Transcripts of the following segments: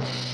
Regina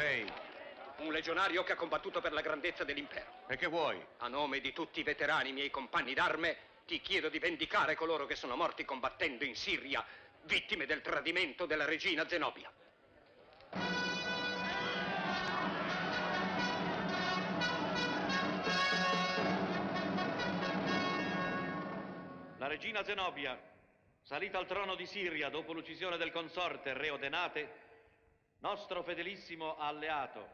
sei? Un legionario che ha combattuto per la grandezza dell'impero. E che vuoi? A nome di tutti i veterani, miei compagni d'arme, ti chiedo di vendicare coloro che sono morti combattendo in Siria, vittime del tradimento della regina Zenobia. La regina Zenobia, salita al trono di Siria dopo l'uccisione del consorte Re Odenate, nostro fedelissimo alleato,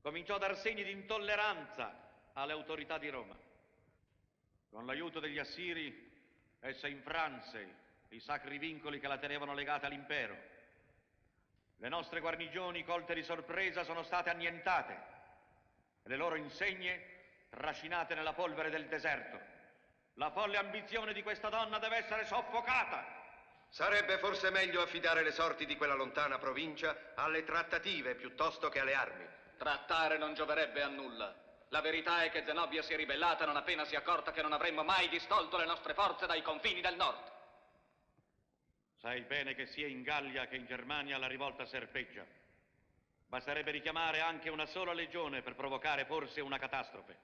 cominciò a dar segni di intolleranza alle autorità di Roma. Con l'aiuto degli Assiri, essa infranse i sacri vincoli che la tenevano legata all'impero. Le nostre guarnigioni, colte di sorpresa, sono state annientate e le loro insegne trascinate nella polvere del deserto. La folle ambizione di questa donna deve essere soffocata. Sarebbe forse meglio affidare le sorti di quella lontana provincia alle trattative piuttosto che alle armi. Trattare non gioverebbe a nulla. La verità è che Zenobia si è ribellata non appena si è accorta che non avremmo mai distolto le nostre forze dai confini del nord. Sai bene che sia in Gallia che in Germania la rivolta serpeggia. Basterebbe richiamare anche una sola legione per provocare forse una catastrofe.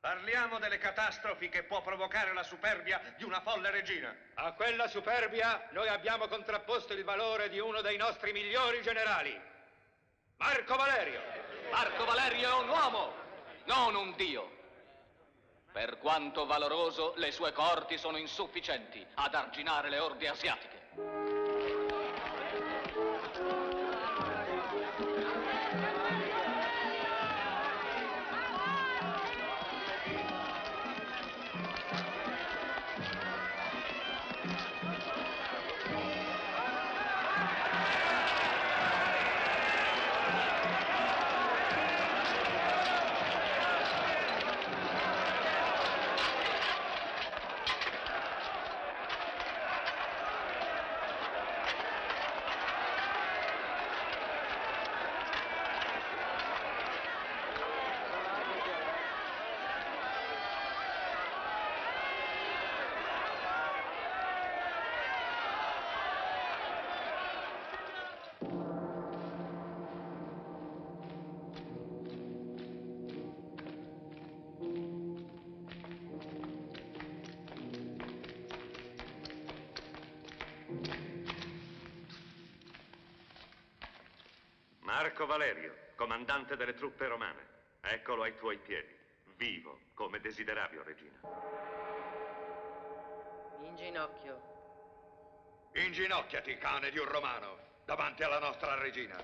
Parliamo delle catastrofi che può provocare la superbia di una folle regina. A quella superbia noi abbiamo contrapposto il valore di uno dei nostri migliori generali, Marco Valerio. Marco Valerio è un uomo, non un dio. Per quanto valoroso, le sue corti sono insufficienti ad arginare le orde asiatiche. Valerio, comandante delle truppe romane. Eccolo ai tuoi piedi, vivo, come desideravi, o regina. In ginocchio. Inginocchiati, cane di un romano, davanti alla nostra regina.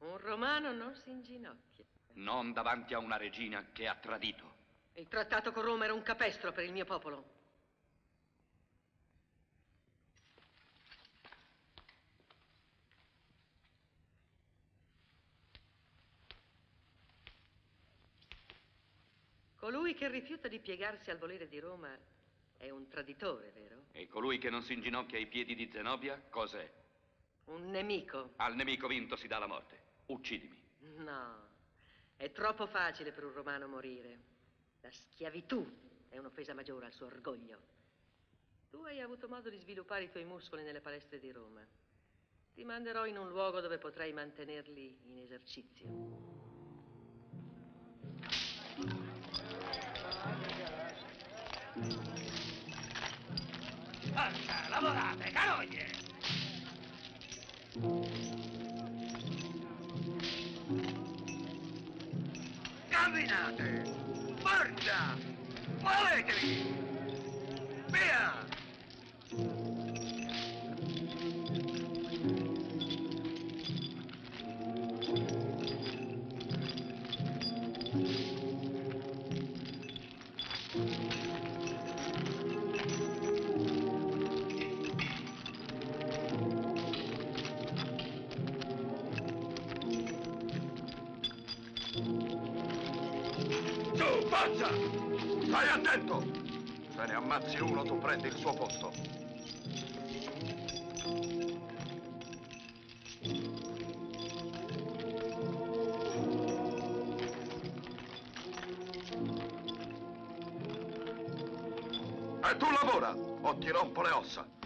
Un romano non si inginocchia. Non davanti a una regina che ha tradito. Il trattato con Roma era un capestro per il mio popolo. Colui che rifiuta di piegarsi al volere di Roma è un traditore, vero? E colui che non si inginocchia ai piedi di Zenobia, cos'è? Un nemico. Al nemico vinto si dà la morte. Uccidimi. No, è troppo facile per un romano morire. La schiavitù è un'offesa maggiore al suo orgoglio. Tu hai avuto modo di sviluppare i tuoi muscoli nelle palestre di Roma. Ti manderò in un luogo dove potrai mantenerli in esercizio. Lavorate, carogne! Camminate! Forza! Muovetevi! Via! Tu lavora, o ti rompo le ossa.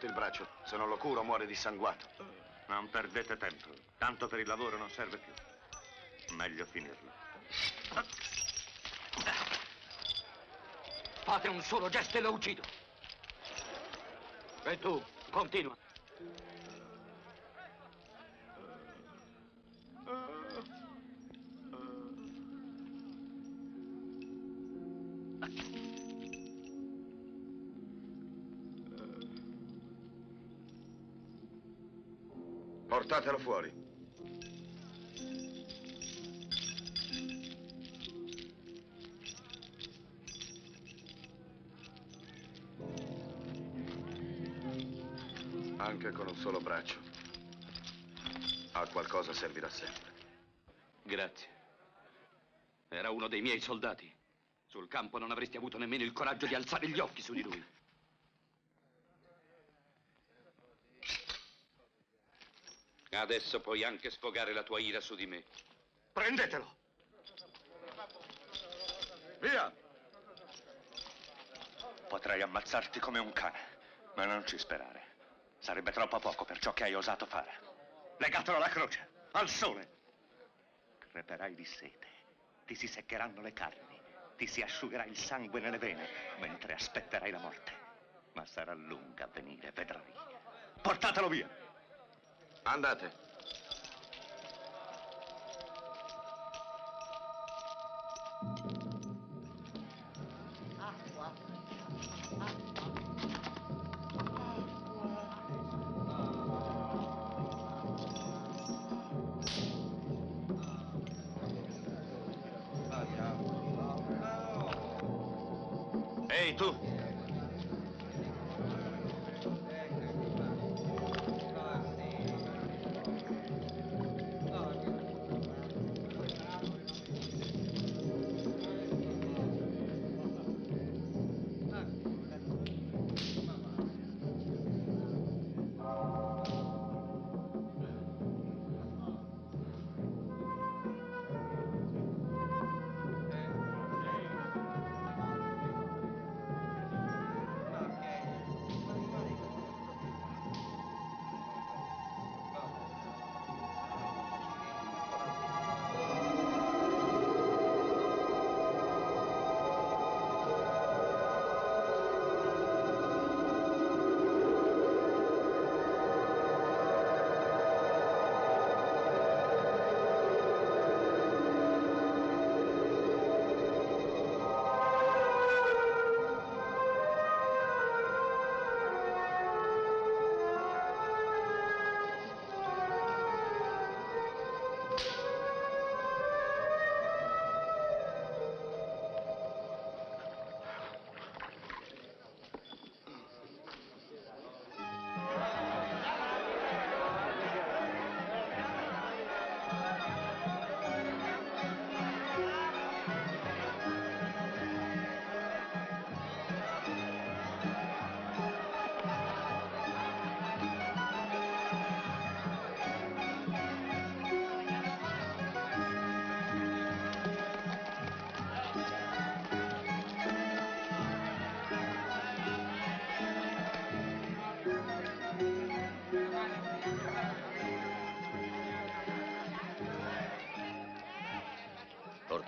Stritolato il braccio. Se non lo curo, muore dissanguato. Non perdete tempo. Tanto per il lavoro non serve più. Meglio finirlo. Fate un solo gesto e lo uccido. E tu, continua. Portatelo fuori. Anche con un solo braccio. A qualcosa servirà sempre. Grazie. Era uno dei miei soldati. Sul campo non avresti avuto nemmeno il coraggio di alzare gli occhi su di lui. Adesso puoi anche sfogare la tua ira su di me. Prendetelo! Via! Potrei ammazzarti come un cane, ma non ci sperare. Sarebbe troppo poco per ciò che hai osato fare. Legatelo alla croce, al sole. Creperai di sete, ti si seccheranno le carni, ti si asciugherà il sangue nelle vene, mentre aspetterai la morte. Ma sarà lunga a venire, vedrai. Portatelo via! Andate.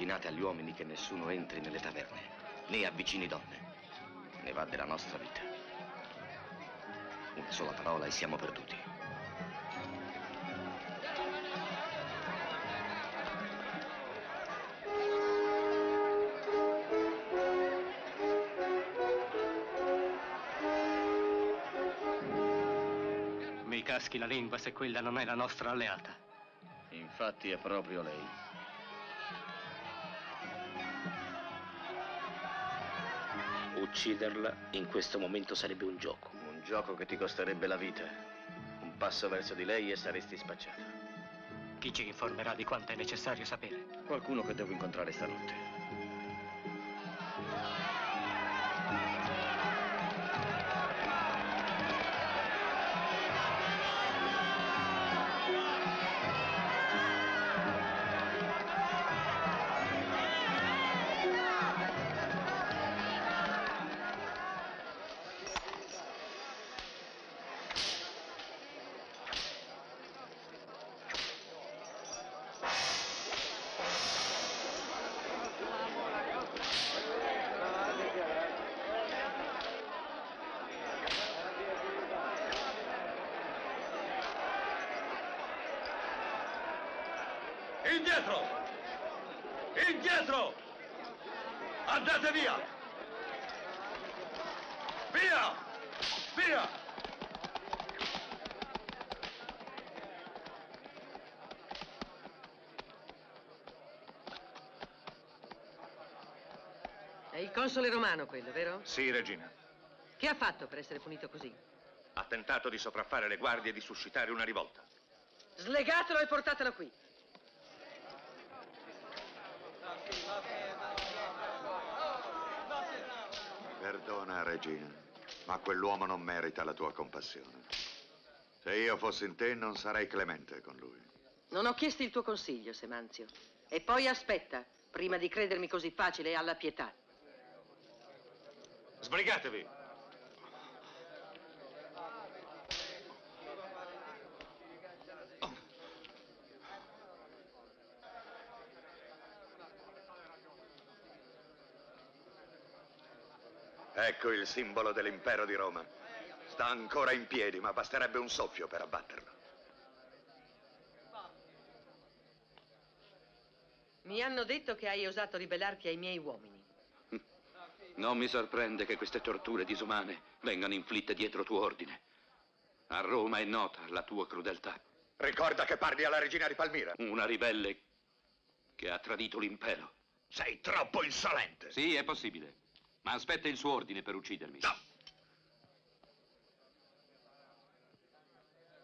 Ordinate agli uomini che nessuno entri nelle taverne, né avvicini donne. Ne va della nostra vita. Una sola parola e siamo perduti. Mi caschi la lingua se quella non è la nostra alleata. Infatti è proprio lei. Ucciderla in questo momento sarebbe un gioco. Un gioco che ti costerebbe la vita. Un passo verso di lei e saresti spacciato. Chi ci informerà di quanto è necessario sapere? Qualcuno che devo incontrare stanotte. Romano quello, vero? Sì, regina. Che ha fatto per essere punito così? Ha tentato di sopraffare le guardie e di suscitare una rivolta. Slegatelo e portatelo qui. Perdona, regina, ma quell'uomo non merita la tua compassione. Se io fossi in te, non sarei clemente con lui. Non ho chiesto il tuo consiglio, Semanzio. E poi aspetta, prima di credermi così facile, alla pietà. Sbrigatevi! Ecco il simbolo dell'impero di Roma. Sta ancora in piedi, ma basterebbe un soffio per abbatterlo. Mi hanno detto che hai osato ribellarti ai miei uomini. Non mi sorprende che queste torture disumane vengano inflitte dietro tuo ordine. A Roma è nota la tua crudeltà. Ricorda che parli alla regina di Palmira. Una ribelle che ha tradito l'impero. Sei troppo insolente. Sì, è possibile. Ma aspetta il suo ordine per uccidermi. No.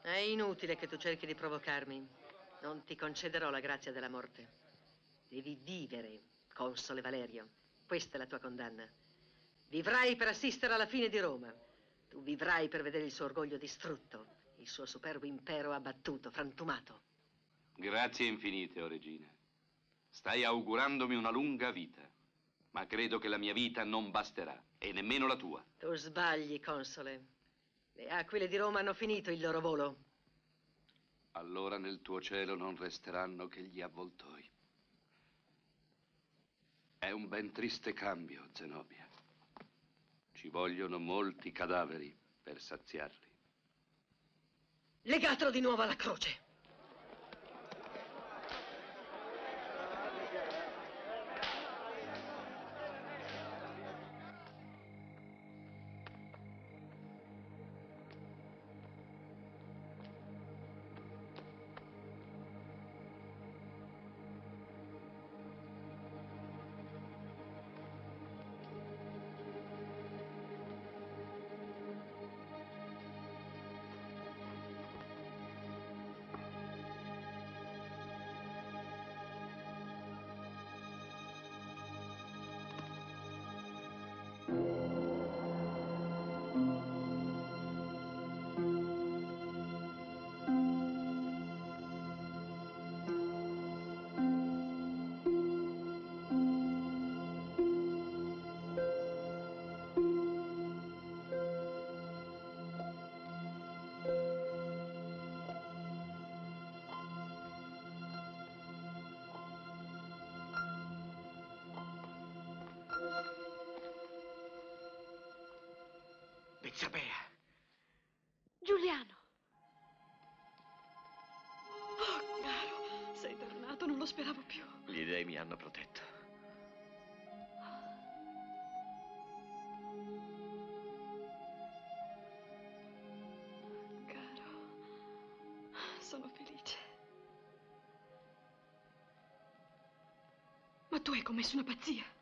È inutile che tu cerchi di provocarmi. Non ti concederò la grazia della morte. Devi vivere, console Valerio. Questa è la tua condanna. Vivrai per assistere alla fine di Roma. Tu vivrai per vedere il suo orgoglio distrutto, il suo superbo impero abbattuto, frantumato. Grazie infinite, o regina. Stai augurandomi una lunga vita. Ma credo che la mia vita non basterà, e nemmeno la tua. Tu sbagli, console. Le aquile di Roma hanno finito il loro volo. Allora nel tuo cielo non resteranno che gli avvoltoi. È un ben triste cambio, Zenobia. Ci vogliono molti cadaveri per saziarli. Legatelo di nuovo alla croce. Bezzabea! Giuliano! Oh, caro, sei tornato, non lo speravo più. Gli dei mi hanno protetto. Caro, sono felice. Ma tu hai commesso una pazzia.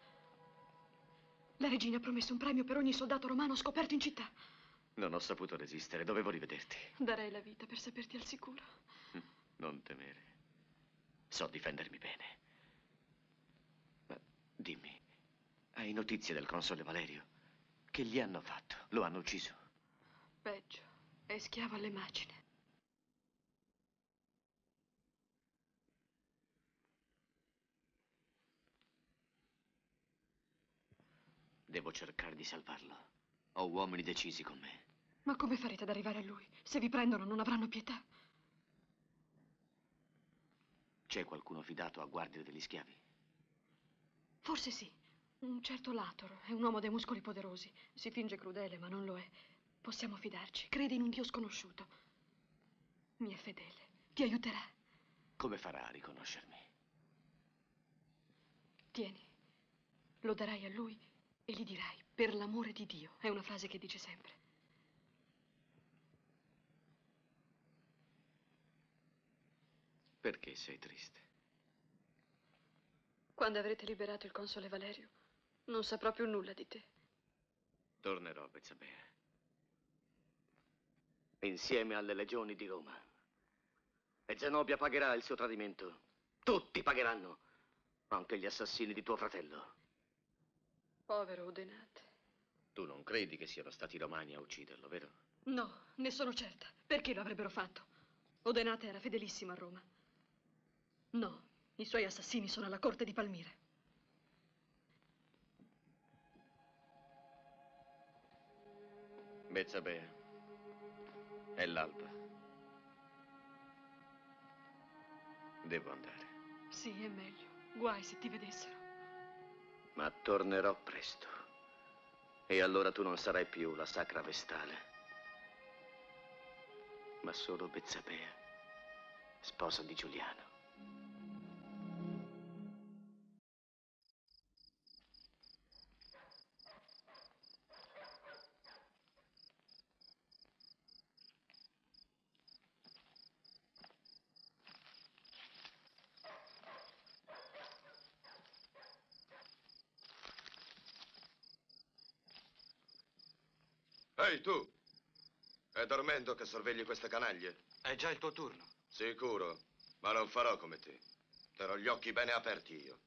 La regina ha promesso un premio per ogni soldato romano scoperto in città. Non ho saputo resistere, dovevo rivederti. Darei la vita per saperti al sicuro. Non temere. So difendermi bene. Ma dimmi, hai notizie del console Valerio? Che gli hanno fatto? Lo hanno ucciso? Peggio, è schiavo alle macine. Devo cercare di salvarlo. Ho uomini decisi con me. Ma come farete ad arrivare a lui? Se vi prendono non avranno pietà. C'è qualcuno fidato a guardia degli schiavi? Forse sì. Un certo Lator è un uomo dai muscoli poderosi. Si finge crudele, ma non lo è. Possiamo fidarci. Crede in un Dio sconosciuto. Mi è fedele. Ti aiuterà. Come farà a riconoscermi? Tieni. Lo darai a lui e gli dirai, per l'amore di Dio. È una frase che dice sempre. Perché sei triste? Quando avrete liberato il console Valerio, non saprò più nulla di te. Tornerò a Bezzabea. Insieme alle legioni di Roma. E Zenobia pagherà il suo tradimento. Tutti pagheranno. Anche gli assassini di tuo fratello. Povero Odenate. Tu non credi che siano stati i romani a ucciderlo, vero? No, ne sono certa. Perché lo avrebbero fatto? Odenate era fedelissimo a Roma. No, i suoi assassini sono alla corte di Palmire. Bezzabea. È l'alba. Devo andare. Sì, è meglio. Guai se ti vedessero. Ma tornerò presto. E allora tu non sarai più la sacra vestale, ma solo Bezzabea, sposa di Giuliano. Ehi, tu! È dormendo che sorvegli queste canaglie? È già il tuo turno. Sicuro, ma non farò come te. Terrò gli occhi bene aperti io.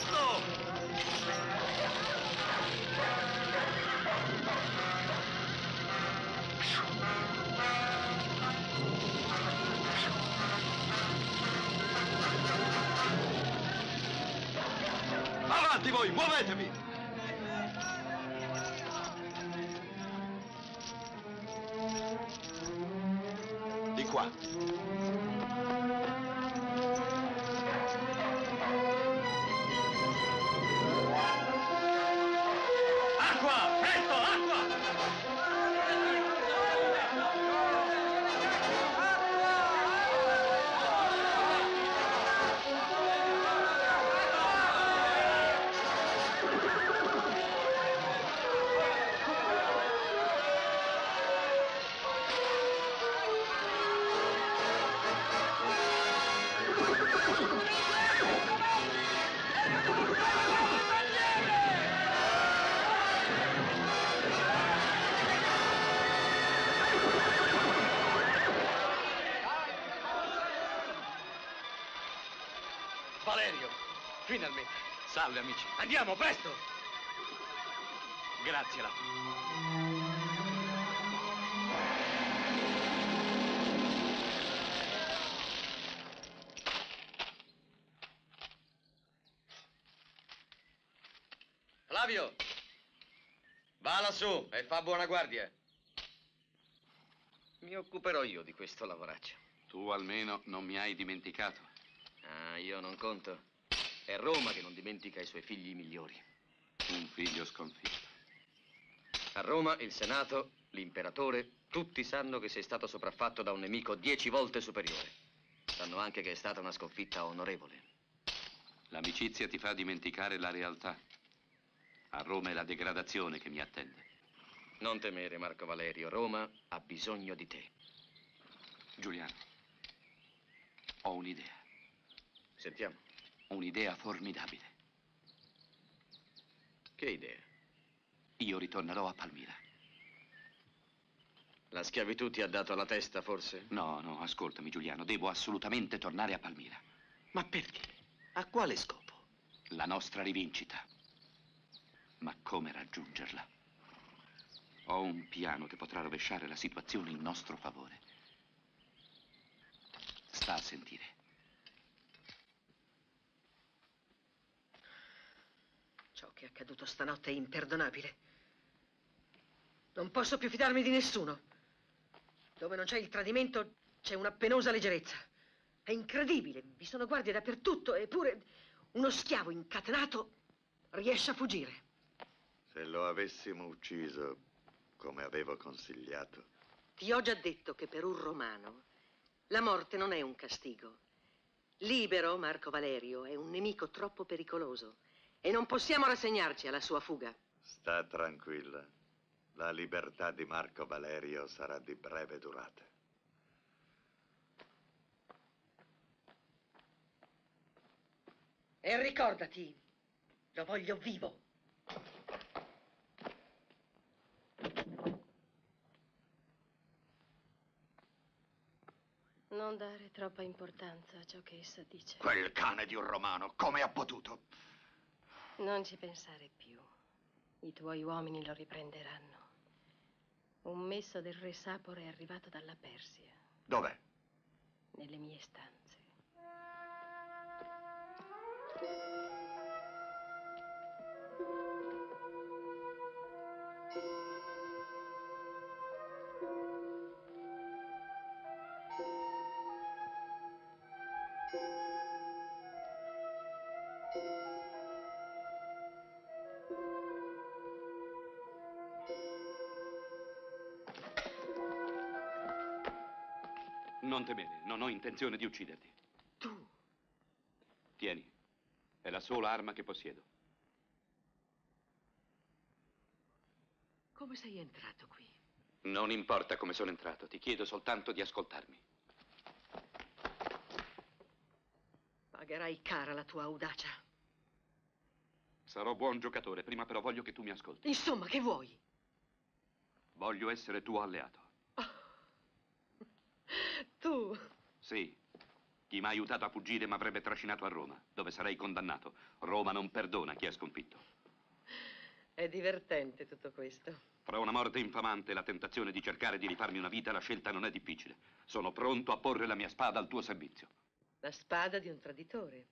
presto! Avanti voi, muovetevi! Andiamo, presto! Grazie, Lato. Flavio, va lassù e fa buona guardia. Mi occuperò io di questo lavoraccio. Tu almeno non mi hai dimenticato. Ah, io non conto. È Roma che non dimentica i suoi figli migliori. Un figlio sconfitto. A Roma il Senato, l'imperatore, tutti sanno che sei stato sopraffatto da un nemico dieci volte superiore. Sanno anche che è stata una sconfitta onorevole. L'amicizia ti fa dimenticare la realtà. A Roma è la degradazione che mi attende. Non temere, Marco Valerio. Roma ha bisogno di te. Giuliano, ho un'idea. Sentiamo. Un'idea formidabile. Che idea? Io ritornerò a Palmira. La schiavitù ti ha dato la testa, forse? No, no, ascoltami Giuliano, devo assolutamente tornare a Palmira. Ma perché? A quale scopo? La nostra rivincita. Ma come raggiungerla? Ho un piano che potrà rovesciare la situazione in nostro favore. Sta a sentire. Ciò che è accaduto stanotte è imperdonabile. Non posso più fidarmi di nessuno. Dove non c'è il tradimento c'è una penosa leggerezza. È incredibile, vi sono guardie dappertutto, eppure uno schiavo incatenato riesce a fuggire. Se lo avessimo ucciso come avevo consigliato, Ti ho già detto che per un romano la morte non è un castigo. Libero, Marco Valerio, è un nemico troppo pericoloso e non possiamo rassegnarci alla sua fuga. sta tranquilla. La libertà di Marco Valerio sarà di breve durata. E ricordati, lo voglio vivo. Non dare troppa importanza a ciò che essa dice. Quel cane di un romano, come ha potuto? Non ci pensare più. I tuoi uomini lo riprenderanno. Un messo del re Sapore è arrivato dalla Persia, Dov'è? nelle mie stanze. Non temere, non ho intenzione di ucciderti. Tu? Tieni, è la sola arma che possiedo. Come sei entrato qui? Non importa come sono entrato, ti chiedo soltanto di ascoltarmi. Pagherai cara la tua audacia. Sarò buon giocatore, prima però voglio che tu mi ascolti. Insomma, che vuoi? Voglio essere tuo alleato. Tu? Sì. Chi mi ha aiutato a fuggire mi avrebbe trascinato a Roma, dove sarei condannato. Roma non perdona chi ha sconfitto. È divertente tutto questo. Fra una morte infamante e la tentazione di cercare di rifarmi una vita, la scelta non è difficile. Sono pronto a porre la mia spada al tuo servizio. La spada di un traditore.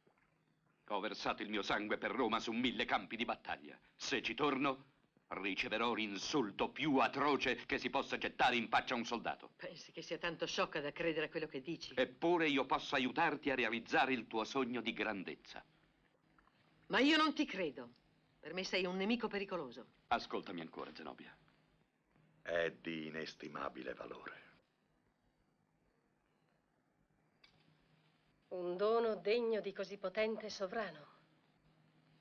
Ho versato il mio sangue per Roma su mille campi di battaglia. Se ci torno, riceverò l'insulto più atroce che si possa gettare in faccia a un soldato. Pensi che sia tanto sciocca da credere a quello che dici? Eppure io posso aiutarti a realizzare il tuo sogno di grandezza. Ma io non ti credo. Per me sei un nemico pericoloso. Ascoltami ancora, Zenobia. È di inestimabile valore. Un dono degno di così potente sovrano.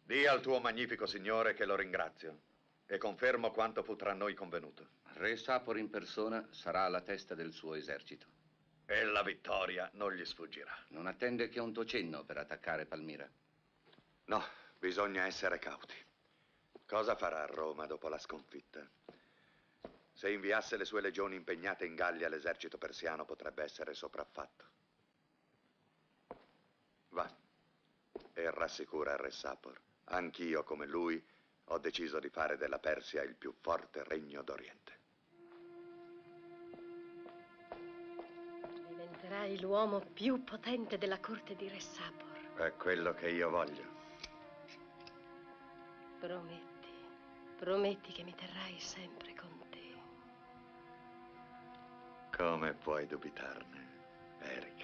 Dì al tuo magnifico signore che lo ringrazio e confermo quanto fu tra noi convenuto. Re Sapor in persona sarà alla testa del suo esercito. E la vittoria non gli sfuggirà. Non attende che un tuo cenno per attaccare Palmira. No, bisogna essere cauti. Cosa farà Roma dopo la sconfitta? Se inviasse le sue legioni impegnate in Gallia, l'esercito persiano potrebbe essere sopraffatto. Va e rassicura re Sapor. Anch'io, come lui, ho deciso di fare della Persia il più forte regno d'Oriente. Diventerai l'uomo più potente della corte di Re Sapor. È quello che io voglio. Prometti, prometti che mi terrai sempre con te. Come puoi dubitarne, Erika?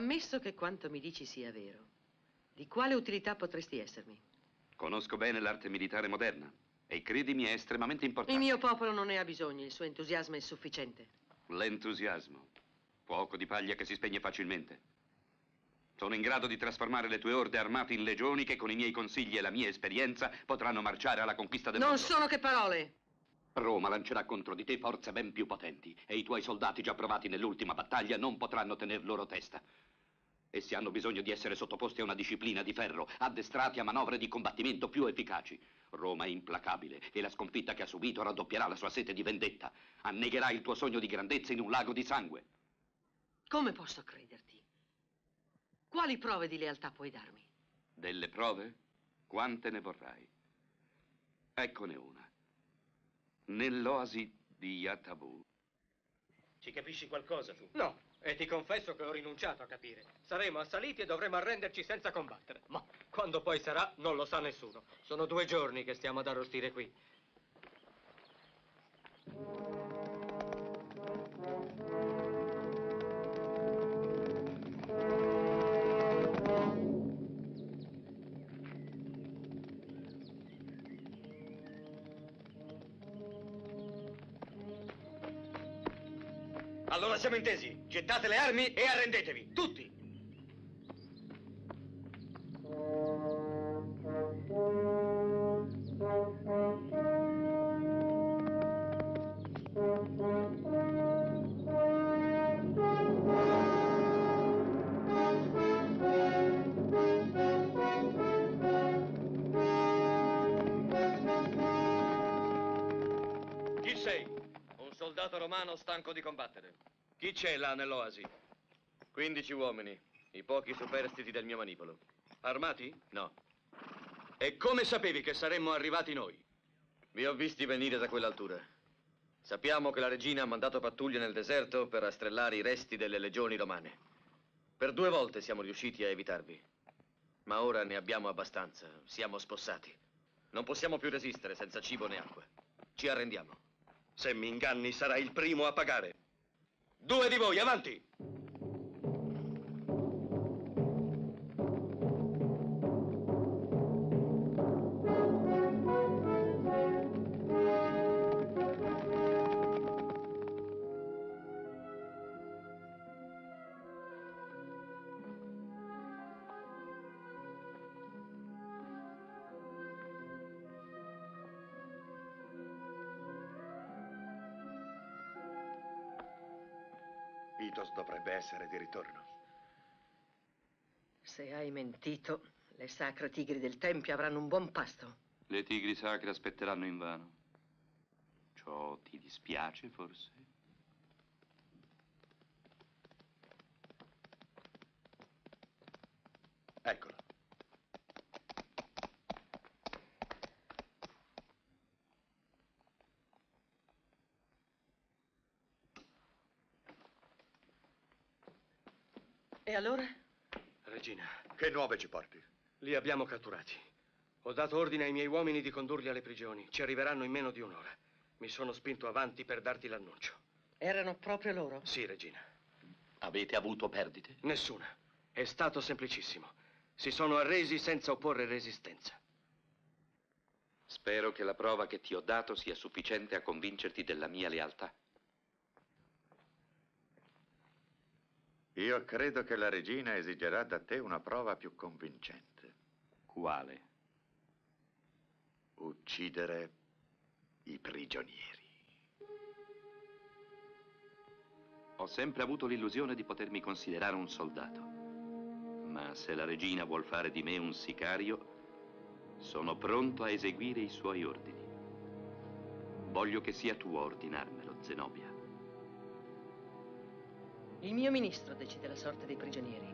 Ammesso che quanto mi dici sia vero, di quale utilità potresti essermi? Conosco bene l'arte militare moderna e credimi è estremamente importante. Il mio popolo non ne ha bisogno, il suo entusiasmo è sufficiente. L'entusiasmo. Fuoco di paglia che si spegne facilmente. Sono in grado di trasformare le tue orde armate in legioni che con i miei consigli e la mia esperienza potranno marciare alla conquista del non mondo. sono che parole! Roma lancerà contro di te forze ben più potenti e i tuoi soldati già provati nell'ultima battaglia non potranno tener loro testa. Essi hanno bisogno di essere sottoposti a una disciplina di ferro, addestrati a manovre di combattimento più efficaci. Roma è implacabile e la sconfitta che ha subito raddoppierà la sua sete di vendetta. Annegherà il tuo sogno di grandezza in un lago di sangue. Come posso crederti? Quali prove di lealtà puoi darmi? Delle prove? Quante ne vorrai? Eccone una. Nell'oasi di Yatabu. Ci capisci qualcosa tu? No, e ti confesso che ho rinunciato a capire. Saremo assaliti e dovremo arrenderci senza combattere. Ma quando poi sarà, non lo sa nessuno. Sono due giorni che stiamo ad arrostire qui. Siamo intesi. Gettate le armi e arrendetevi, tutti. C'è là nell'oasi? 15 uomini, i pochi superstiti del mio manipolo. Armati? No, E come sapevi che saremmo arrivati noi? vi ho visti venire da quell'altura. Sappiamo che la regina ha mandato pattuglie nel deserto per rastrellare i resti delle legioni romane. Per due volte siamo riusciti a evitarvi. Ma ora ne abbiamo abbastanza, siamo spossati. Non possiamo più resistere senza cibo né acqua. Ci arrendiamo. Se mi inganni sarai il primo a pagare. Due di voi, avanti! Itos dovrebbe essere di ritorno. Se hai mentito, le sacre tigri del Tempio avranno un buon pasto. Le tigri sacre aspetteranno invano. Ciò ti dispiace, forse? 9 ci porti. Li abbiamo catturati. Ho dato ordine ai miei uomini di condurli alle prigioni. Ci arriveranno in meno di un'ora. Mi sono spinto avanti per darti l'annuncio. Erano proprio loro? Sì, Regina. Avete avuto perdite? Nessuna. È stato semplicissimo. Si sono arresi senza opporre resistenza. Spero che la prova che ti ho dato sia sufficiente a convincerti della mia lealtà. Io credo che la regina esigerà da te una prova più convincente. Quale? Uccidere i prigionieri. Ho sempre avuto l'illusione di potermi considerare un soldato. Ma se la regina vuol fare di me un sicario, sono pronto a eseguire i suoi ordini. Voglio che sia tu a ordinarmelo, Zenobia. Il mio ministro decide la sorte dei prigionieri.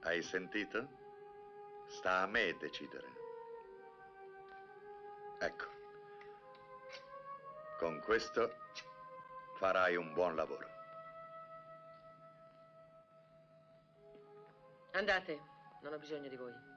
Hai sentito? Sta a me decidere. Ecco. Con questo farai un buon lavoro. Andate, non ho bisogno di voi.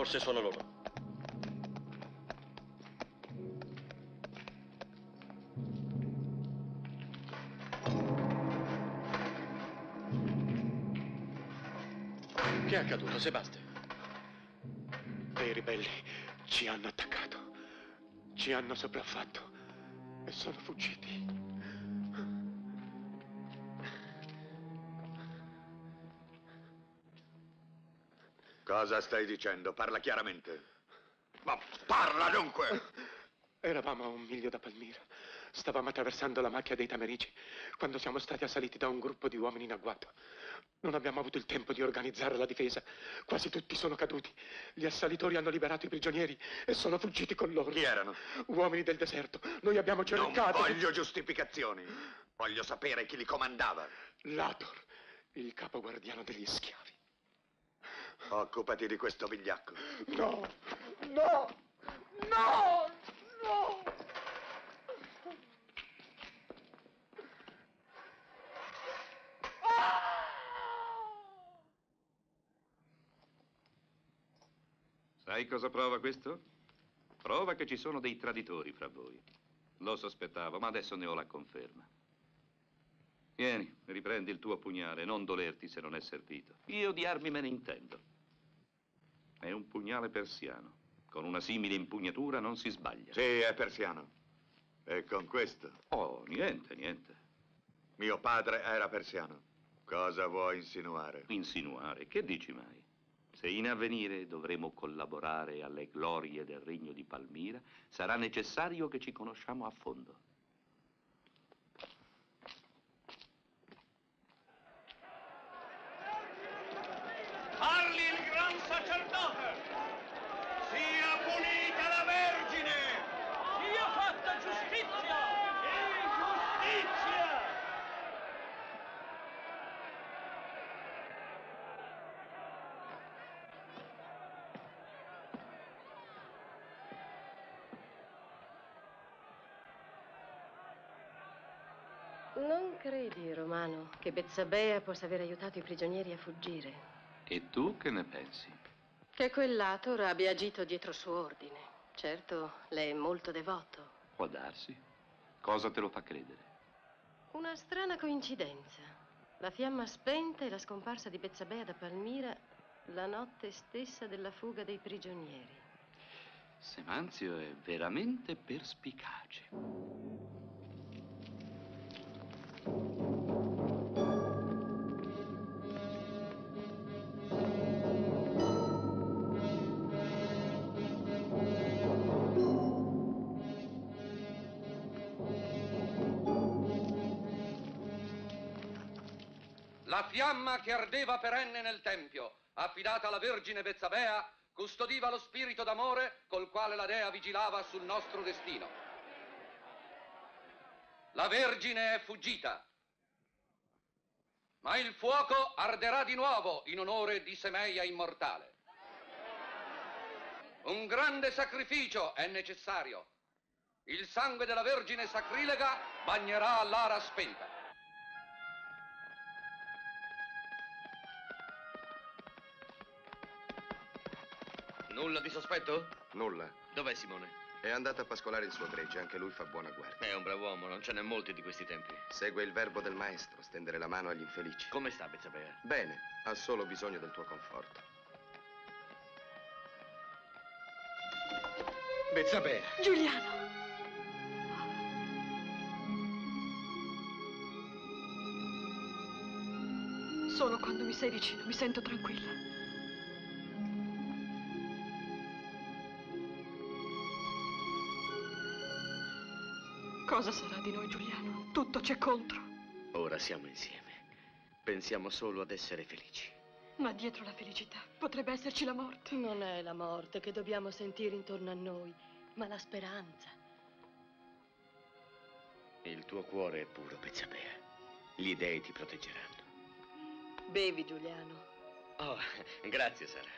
Forse sono loro. Che è accaduto, Sebastian? Quei ribelli ci hanno attaccato, ci hanno sopraffatto e sono fuggiti. Cosa stai dicendo? Parla chiaramente. Ma parla dunque! Eravamo a un miglio da Palmira. Stavamo attraversando la macchia dei Tamerici quando siamo stati assaliti da un gruppo di uomini in agguato. Non abbiamo avuto il tempo di organizzare la difesa. Quasi tutti sono caduti. Gli assalitori hanno liberato i prigionieri e sono fuggiti con loro. Chi erano? Uomini del deserto. Noi abbiamo Non cercato. voglio giustificazioni. Voglio sapere chi li comandava. Lator, il capo guardiano degli schiavi. Occupati di questo vigliacco. No, no, no, no. Sai cosa prova questo? Prova che ci sono dei traditori fra voi. Lo sospettavo, ma adesso ne ho la conferma. Vieni, riprendi il tuo pugnale, non dolerti se non è servito. Io di armi me ne intendo. È un pugnale persiano. Con una simile impugnatura non si sbaglia. Sì, è persiano. E con questo? Oh, niente, niente. Mio padre era persiano. Cosa vuoi insinuare? Insinuare? Che dici mai? Se in avvenire dovremo collaborare alle glorie del regno di Palmira, sarà necessario che ci conosciamo a fondo. Parli il gran sacerdote! Sia punita la Vergine! Sia fatta giustizia! E giustizia! Non credi, Romano, che Bezzabea possa aver aiutato i prigionieri a fuggire? E tu che ne pensi? Che quell'Ator abbia agito dietro suo ordine. Certo, lei è molto devoto. Può darsi. Cosa te lo fa credere? Una strana coincidenza. La fiamma spenta e la scomparsa di Bezzabea da Palmira la notte stessa della fuga dei prigionieri. Semanzio è veramente perspicace. Fiamma che ardeva perenne nel Tempio, affidata alla Vergine Bezzabea, custodiva lo spirito d'amore col quale la dea vigilava sul nostro destino. La Vergine è fuggita, ma il fuoco arderà di nuovo in onore di Semeia immortale. Un grande sacrificio è necessario. Il sangue della Vergine sacrilega bagnerà l'ara spenta. Nulla di sospetto? Nulla. Dov'è Simone? È andato a pascolare il suo gregge, anche lui fa buona guardia. È un bravo uomo, non ce n'è molti di questi tempi. Segue il verbo del maestro, stendere la mano agli infelici. Come sta Bezzabea? Bene, ha solo bisogno del tuo conforto. Bezzabea. Giuliano! Solo quando mi sei vicino mi sento tranquilla. Cosa sarà di noi, Giuliano? Tutto c'è contro. Ora siamo insieme. Pensiamo solo ad essere felici. Ma dietro la felicità potrebbe esserci la morte. Non è la morte che dobbiamo sentire intorno a noi, ma la speranza. Il tuo cuore è puro, Bezzabea. Gli dei ti proteggeranno. Bevi, Giuliano. Oh, grazie, Sara.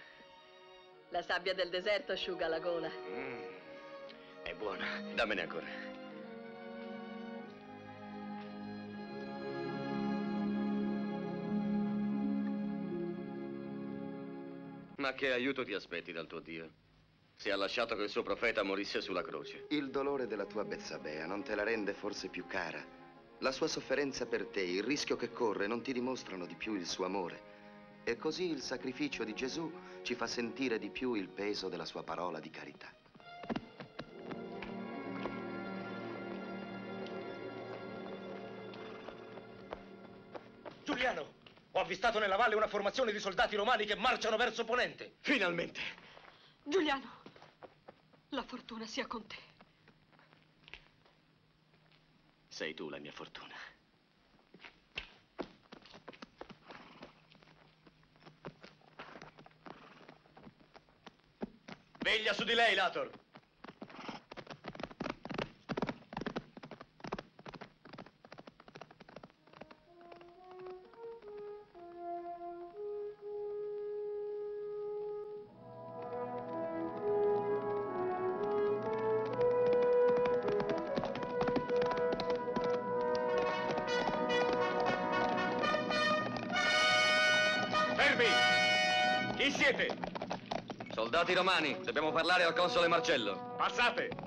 La sabbia del deserto asciuga la gola. Mm, è buona. Dammene ancora. Ma che aiuto ti aspetti dal tuo Dio? Se ha lasciato che il suo profeta morisse sulla croce. Il dolore della tua Bezzabea non te la rende forse più cara? La sua sofferenza per te, il rischio che corre, non ti dimostrano di più il suo amore. E così il sacrificio di Gesù ci fa sentire di più il peso della sua parola di carità. Avvistato nella valle una formazione di soldati romani che marciano verso ponente. Finalmente! Giuliano, la fortuna sia con te. Sei tu la mia fortuna. Veglia su di lei, Lator. Soldati romani, dobbiamo parlare al console Marcello. Passate!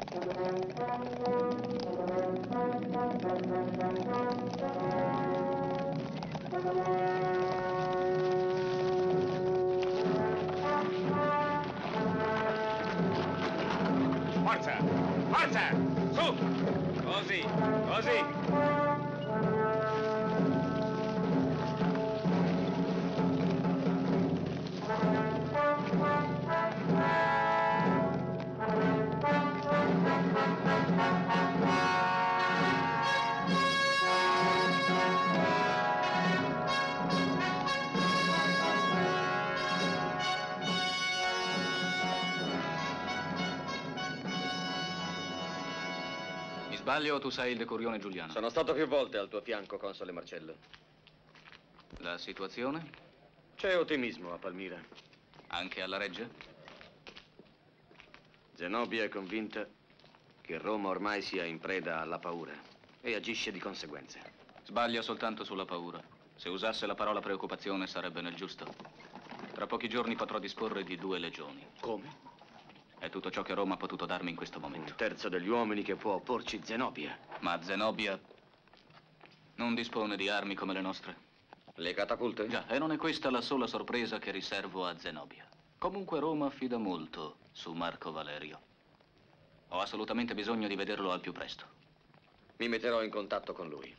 Tu sei il decurione Giuliano? Sono stato più volte al tuo fianco, console Marcello. La situazione? C'è ottimismo a Palmira. Anche alla reggia? Zenobia è convinta che Roma ormai sia in preda alla paura e agisce di conseguenza. Sbaglia soltanto sulla paura. Se usasse la parola preoccupazione sarebbe nel giusto. Tra pochi giorni potrò disporre di due legioni. Come? È tutto ciò che Roma ha potuto darmi in questo momento. Un terzo degli uomini che può opporci Zenobia. Ma Zenobia non dispone di armi come le nostre. Le catapulte? Già, e non è questa la sola sorpresa che riservo a Zenobia. Comunque Roma affida molto su Marco Valerio. Ho assolutamente bisogno di vederlo al più presto. Mi metterò in contatto con lui.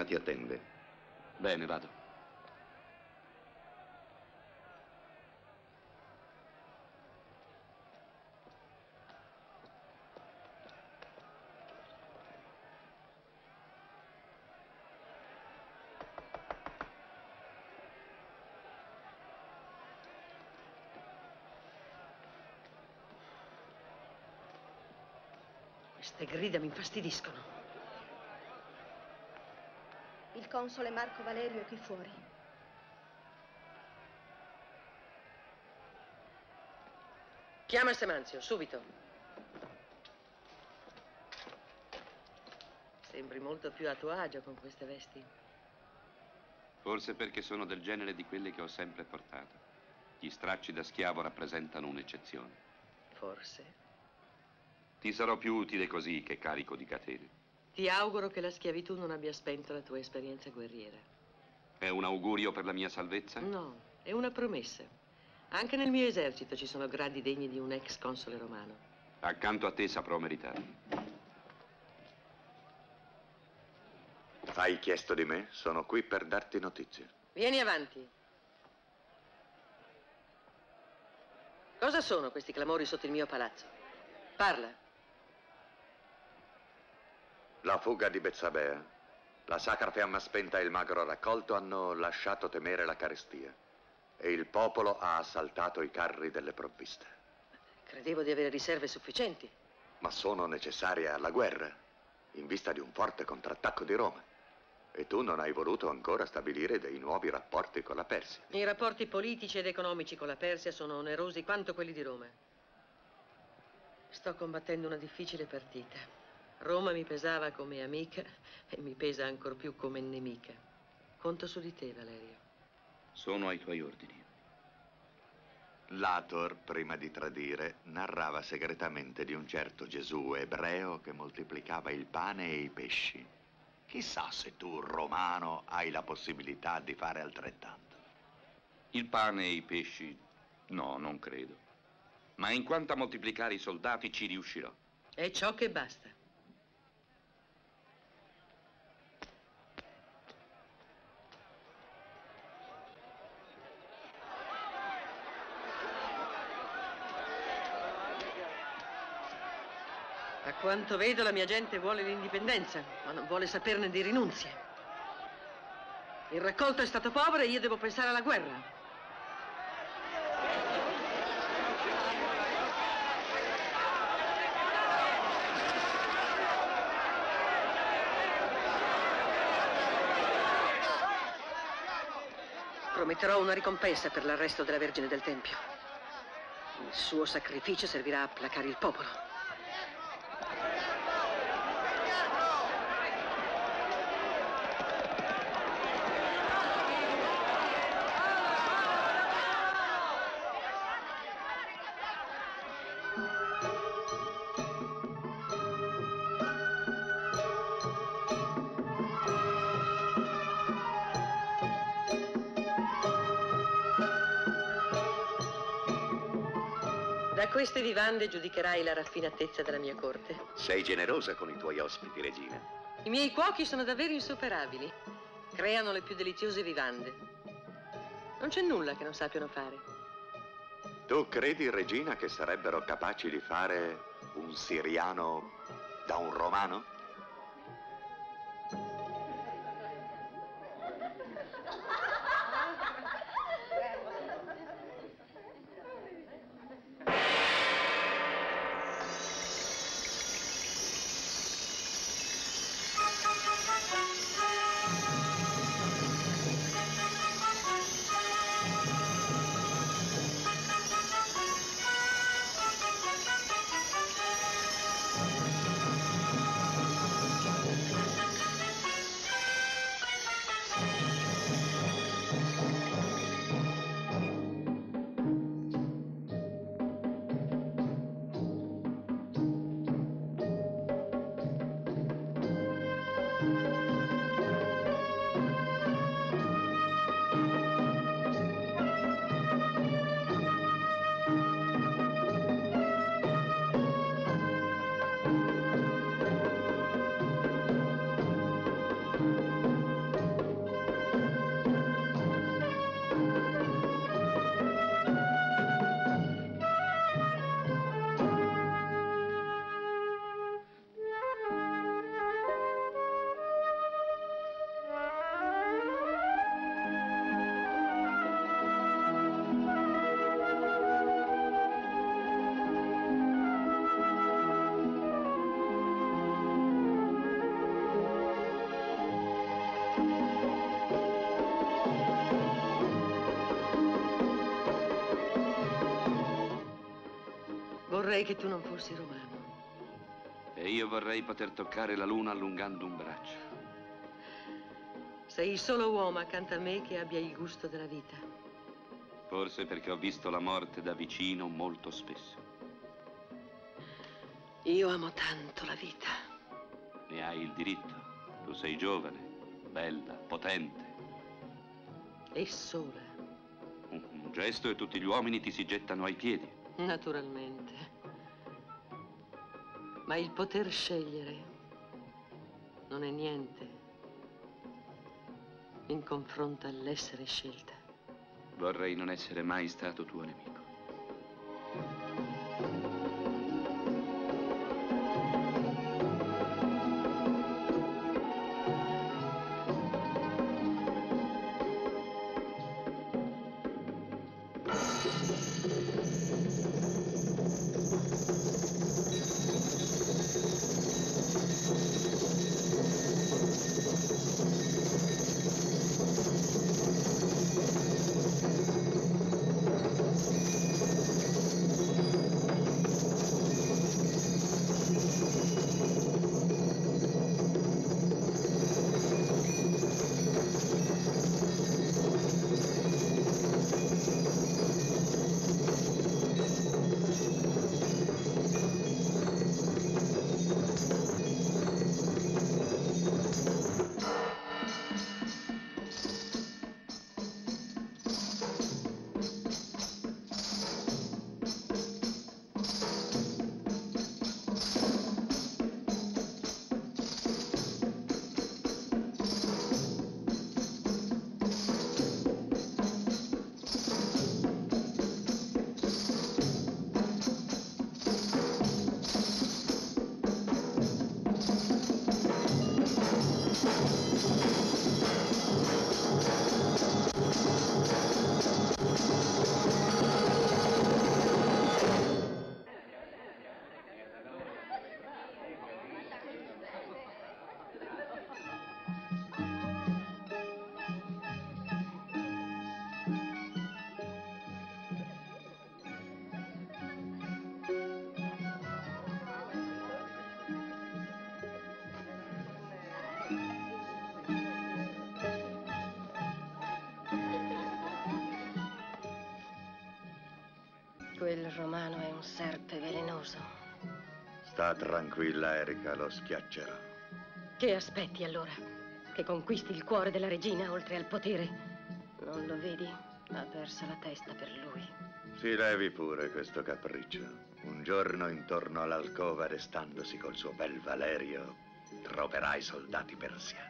Regina ti attende. Bene, vado. Queste grida mi infastidiscono. Il console Marco Valerio è qui fuori. Chiama Semanzio, subito. Sembri molto più a tuo agio con queste vesti. Forse perché sono del genere di quelle che ho sempre portato. Gli stracci da schiavo rappresentano un'eccezione. Forse. Ti sarò più utile così che carico di catene. Ti auguro che la schiavitù non abbia spento la tua esperienza guerriera. È un augurio per la mia salvezza? No, è una promessa. Anche nel mio esercito ci sono gradi degni di un ex console romano. Accanto a te saprò meritarli. Hai chiesto di me? Sono qui per darti notizie. Vieni avanti. Cosa sono questi clamori sotto il mio palazzo? Parla. La fuga di Bezzabea, la sacra fiamma spenta e il magro raccolto hanno lasciato temere la carestia e il popolo ha assaltato i carri delle provviste. Credevo di avere riserve sufficienti. Ma sono necessarie alla guerra, in vista di un forte contrattacco di Roma. E tu non hai voluto ancora stabilire dei nuovi rapporti con la Persia. I rapporti politici ed economici con la Persia sono onerosi quanto quelli di Roma. Sto combattendo una difficile partita. Roma mi pesava come amica e mi pesa ancor più come nemica. Conto su di te, Valerio. Sono ai tuoi ordini. Lator, prima di tradire, narrava segretamente di un certo Gesù ebreo che moltiplicava il pane e i pesci. Chissà se tu, romano, hai la possibilità di fare altrettanto. Il pane e i pesci, no, non credo. Ma in quanto a moltiplicare i soldati ci riuscirò. È ciò che basta. Quanto vedo la mia gente vuole l'indipendenza, ma non vuole saperne di rinunzie. Il raccolto è stato povero e io devo pensare alla guerra. Prometterò una ricompensa per l'arresto della Vergine del Tempio. Il suo sacrificio servirà a placare il popolo. Queste vivande giudicherai la raffinatezza della mia corte. Sei generosa con i tuoi ospiti, regina. I miei cuochi sono davvero insuperabili. Creano le più deliziose vivande. Non c'è nulla che non sappiano fare. Tu credi, regina, che sarebbero capaci di fare un siriano da un romano? Vorrei che tu non fossi romano. E io vorrei poter toccare la luna allungando un braccio. Sei il solo uomo accanto a me che abbia il gusto della vita. Forse perché ho visto la morte da vicino molto spesso. Io amo tanto la vita. Ne hai il diritto. Tu sei giovane, bella, potente. E sola, Un un gesto e tutti gli uomini ti si gettano ai piedi. naturalmente. Ma il poter scegliere non è niente in confronto all'essere scelta. Vorrei non essere mai stato tuo nemico. Tranquilla, Erika, lo schiaccerò. Che aspetti allora? Che conquisti il cuore della regina oltre al potere? Non lo vedi? Ha perso la testa per lui. Si levi pure questo capriccio. Un giorno intorno all'alcova, restandosi col suo bel Valerio, troverai soldati persiani.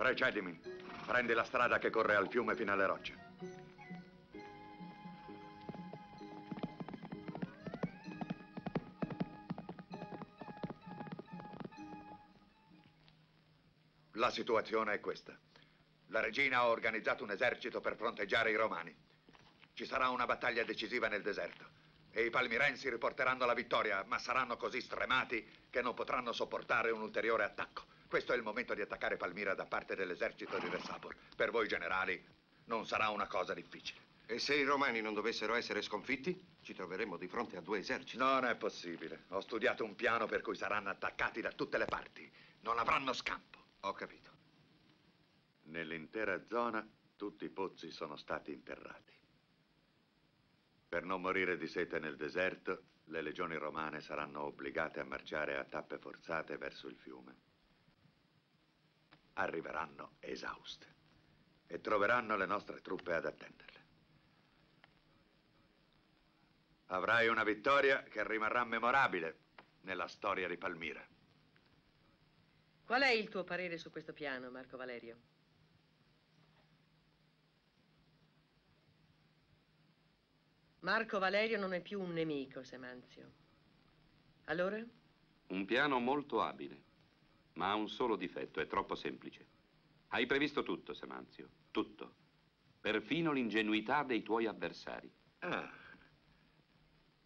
Precedimi. Prendi la strada che corre al fiume fino alle rocce. La situazione è questa. La regina ha organizzato un esercito per fronteggiare i romani. Ci sarà una battaglia decisiva nel deserto e i palmirensi riporteranno la vittoria, ma saranno così stremati che non potranno sopportare un ulteriore attacco. Questo è il momento di attaccare Palmira da parte dell'esercito di Re Sapor. Per voi generali non sarà una cosa difficile. E se i romani non dovessero essere sconfitti, ci troveremmo di fronte a due eserciti. Non è possibile. Ho studiato un piano per cui saranno attaccati da tutte le parti. Non avranno scampo. Ho capito. Nell'intera zona tutti i pozzi sono stati interrati. Per non morire di sete nel deserto, le legioni romane saranno obbligate a marciare a tappe forzate verso il fiume. Arriveranno esauste. e troveranno le nostre truppe ad attenderle. Avrai una vittoria che rimarrà memorabile nella storia di Palmira. Qual è il tuo parere su questo piano, Marco Valerio? Marco Valerio non è più un nemico, Semanzio. Allora? Un piano molto abile, ma ha un solo difetto, è troppo semplice. Hai previsto tutto, Semanzio, tutto. Perfino l'ingenuità dei tuoi avversari. Ah,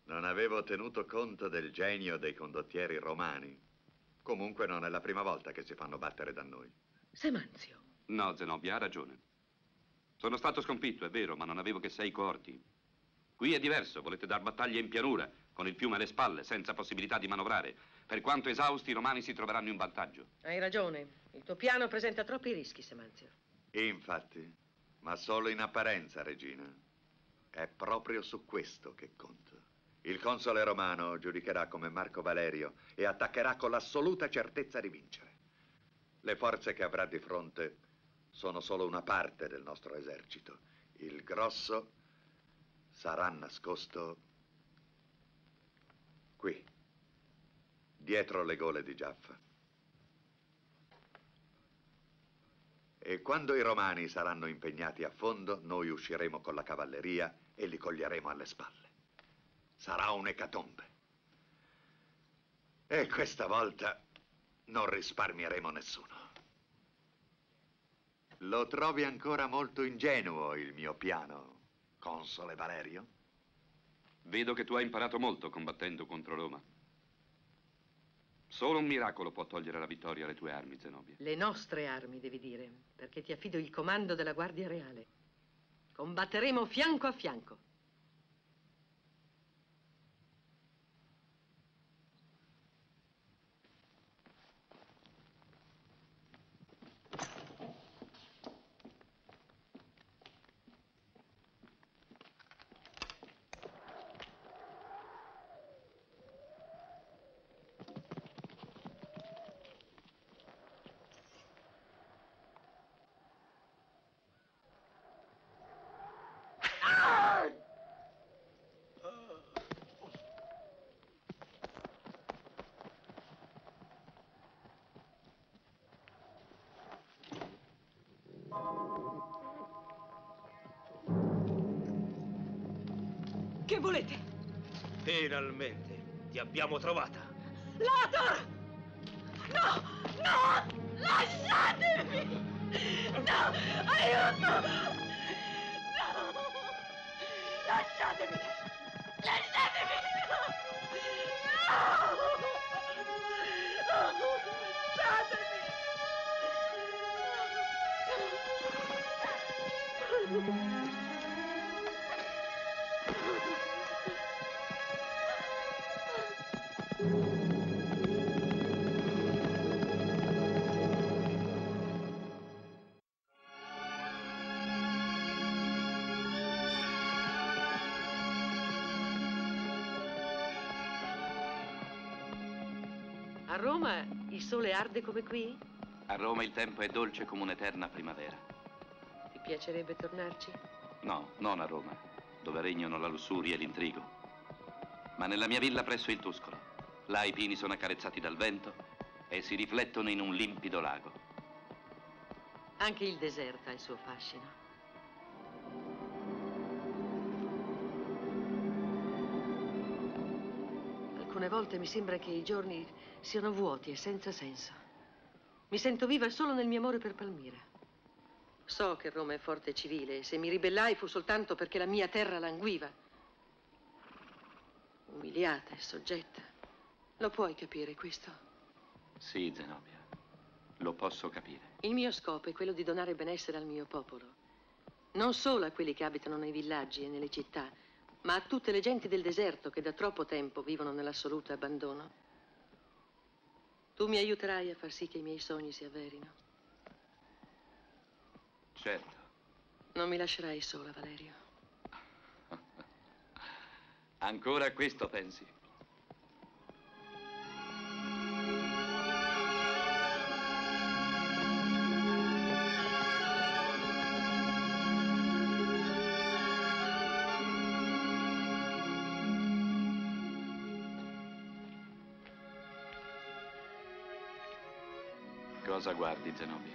non avevo tenuto conto del genio dei condottieri romani. Comunque non è la prima volta che si fanno battere da noi. Semanzio. No, Zenobia, ha ragione. Sono stato sconfitto, è vero, ma non avevo che sei coorti. Qui è diverso, volete dar battaglia in pianura, con il fiume alle spalle, senza possibilità di manovrare. Per quanto esausti, i romani si troveranno in vantaggio. Hai ragione. Il tuo piano presenta troppi rischi, Semanzio. Infatti, ma solo in apparenza, regina. È proprio su questo che conto. Il console romano giudicherà come Marco Valerio e attaccherà con l'assoluta certezza di vincere. Le forze che avrà di fronte sono solo una parte del nostro esercito. Il grosso sarà nascosto qui, dietro le gole di Giaffa. E quando i romani saranno impegnati a fondo, noi usciremo con la cavalleria e li coglieremo alle spalle. Sarà un'ecatombe. E questa volta non risparmieremo nessuno. Lo trovi ancora molto ingenuo il mio piano, console Valerio? Vedo che tu hai imparato molto combattendo contro Roma. Solo un miracolo può togliere la vittoria alle tue armi, Zenobia. Le nostre armi, devi dire, perché ti affido il comando della Guardia Reale. Combatteremo fianco a fianco. Finalmente ti abbiamo trovata. Lator! No! No! Lasciatemi! No! Aiuto! No! Lasciatemi! Sole arde come qui? A Roma il tempo è dolce come un'eterna primavera. Ti piacerebbe tornarci? No, non a Roma, dove regnano la lussuria e l'intrigo, ma nella mia villa presso il Tuscolo. Là i pini sono accarezzati dal vento e si riflettono in un limpido lago. Anche il deserto ha il suo fascino. Alcune volte mi sembra che i giorni siano vuoti e senza senso. Mi sento viva solo nel mio amore per Palmira. So che Roma è forte e civile e se mi ribellai fu soltanto perché la mia terra languiva. Umiliata e soggetta. Lo puoi capire questo? Sì, Zenobia, lo posso capire. Il mio scopo è quello di donare benessere al mio popolo. Non solo a quelli che abitano nei villaggi e nelle città, ma a tutte le genti del deserto che da troppo tempo vivono nell'assoluto abbandono. Tu mi aiuterai a far sì che i miei sogni si avverino. Certo. Non mi lascerai sola, Valerio. Ancora a questo pensi? Cosa guardi, Zenobia?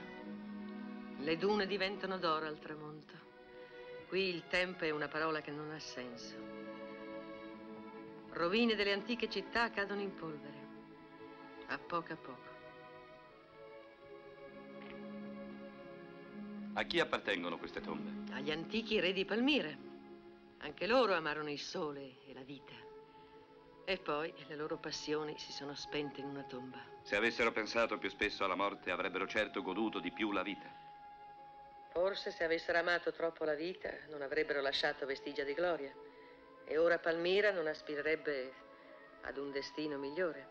Le dune diventano d'oro al tramonto. Qui il tempo è una parola che non ha senso. Rovine delle antiche città cadono in polvere, a poco a poco. A chi appartengono queste tombe? Agli antichi re di Palmira. Anche loro amarono il sole e la vita. E poi le loro passioni si sono spente in una tomba. Se avessero pensato più spesso alla morte, avrebbero certo goduto di più la vita. Forse se avessero amato troppo la vita non avrebbero lasciato vestigia di gloria. E ora Palmira non aspirerebbe ad un destino migliore.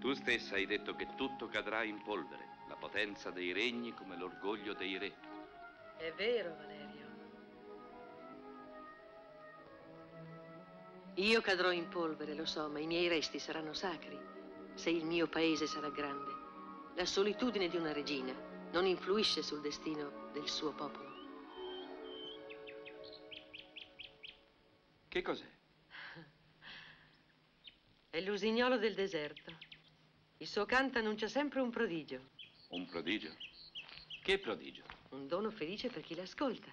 Tu stessa hai detto che tutto cadrà in polvere, la potenza dei regni come l'orgoglio dei re. È vero, Valerio. Io cadrò in polvere, lo so, ma i miei resti saranno sacri. Se il mio paese sarà grande. La solitudine di una regina non influisce sul destino del suo popolo. Che cos'è? È l'usignolo del deserto. Il suo canto annuncia sempre un prodigio, Un prodigio? Che prodigio? un dono felice per chi l'ascolta.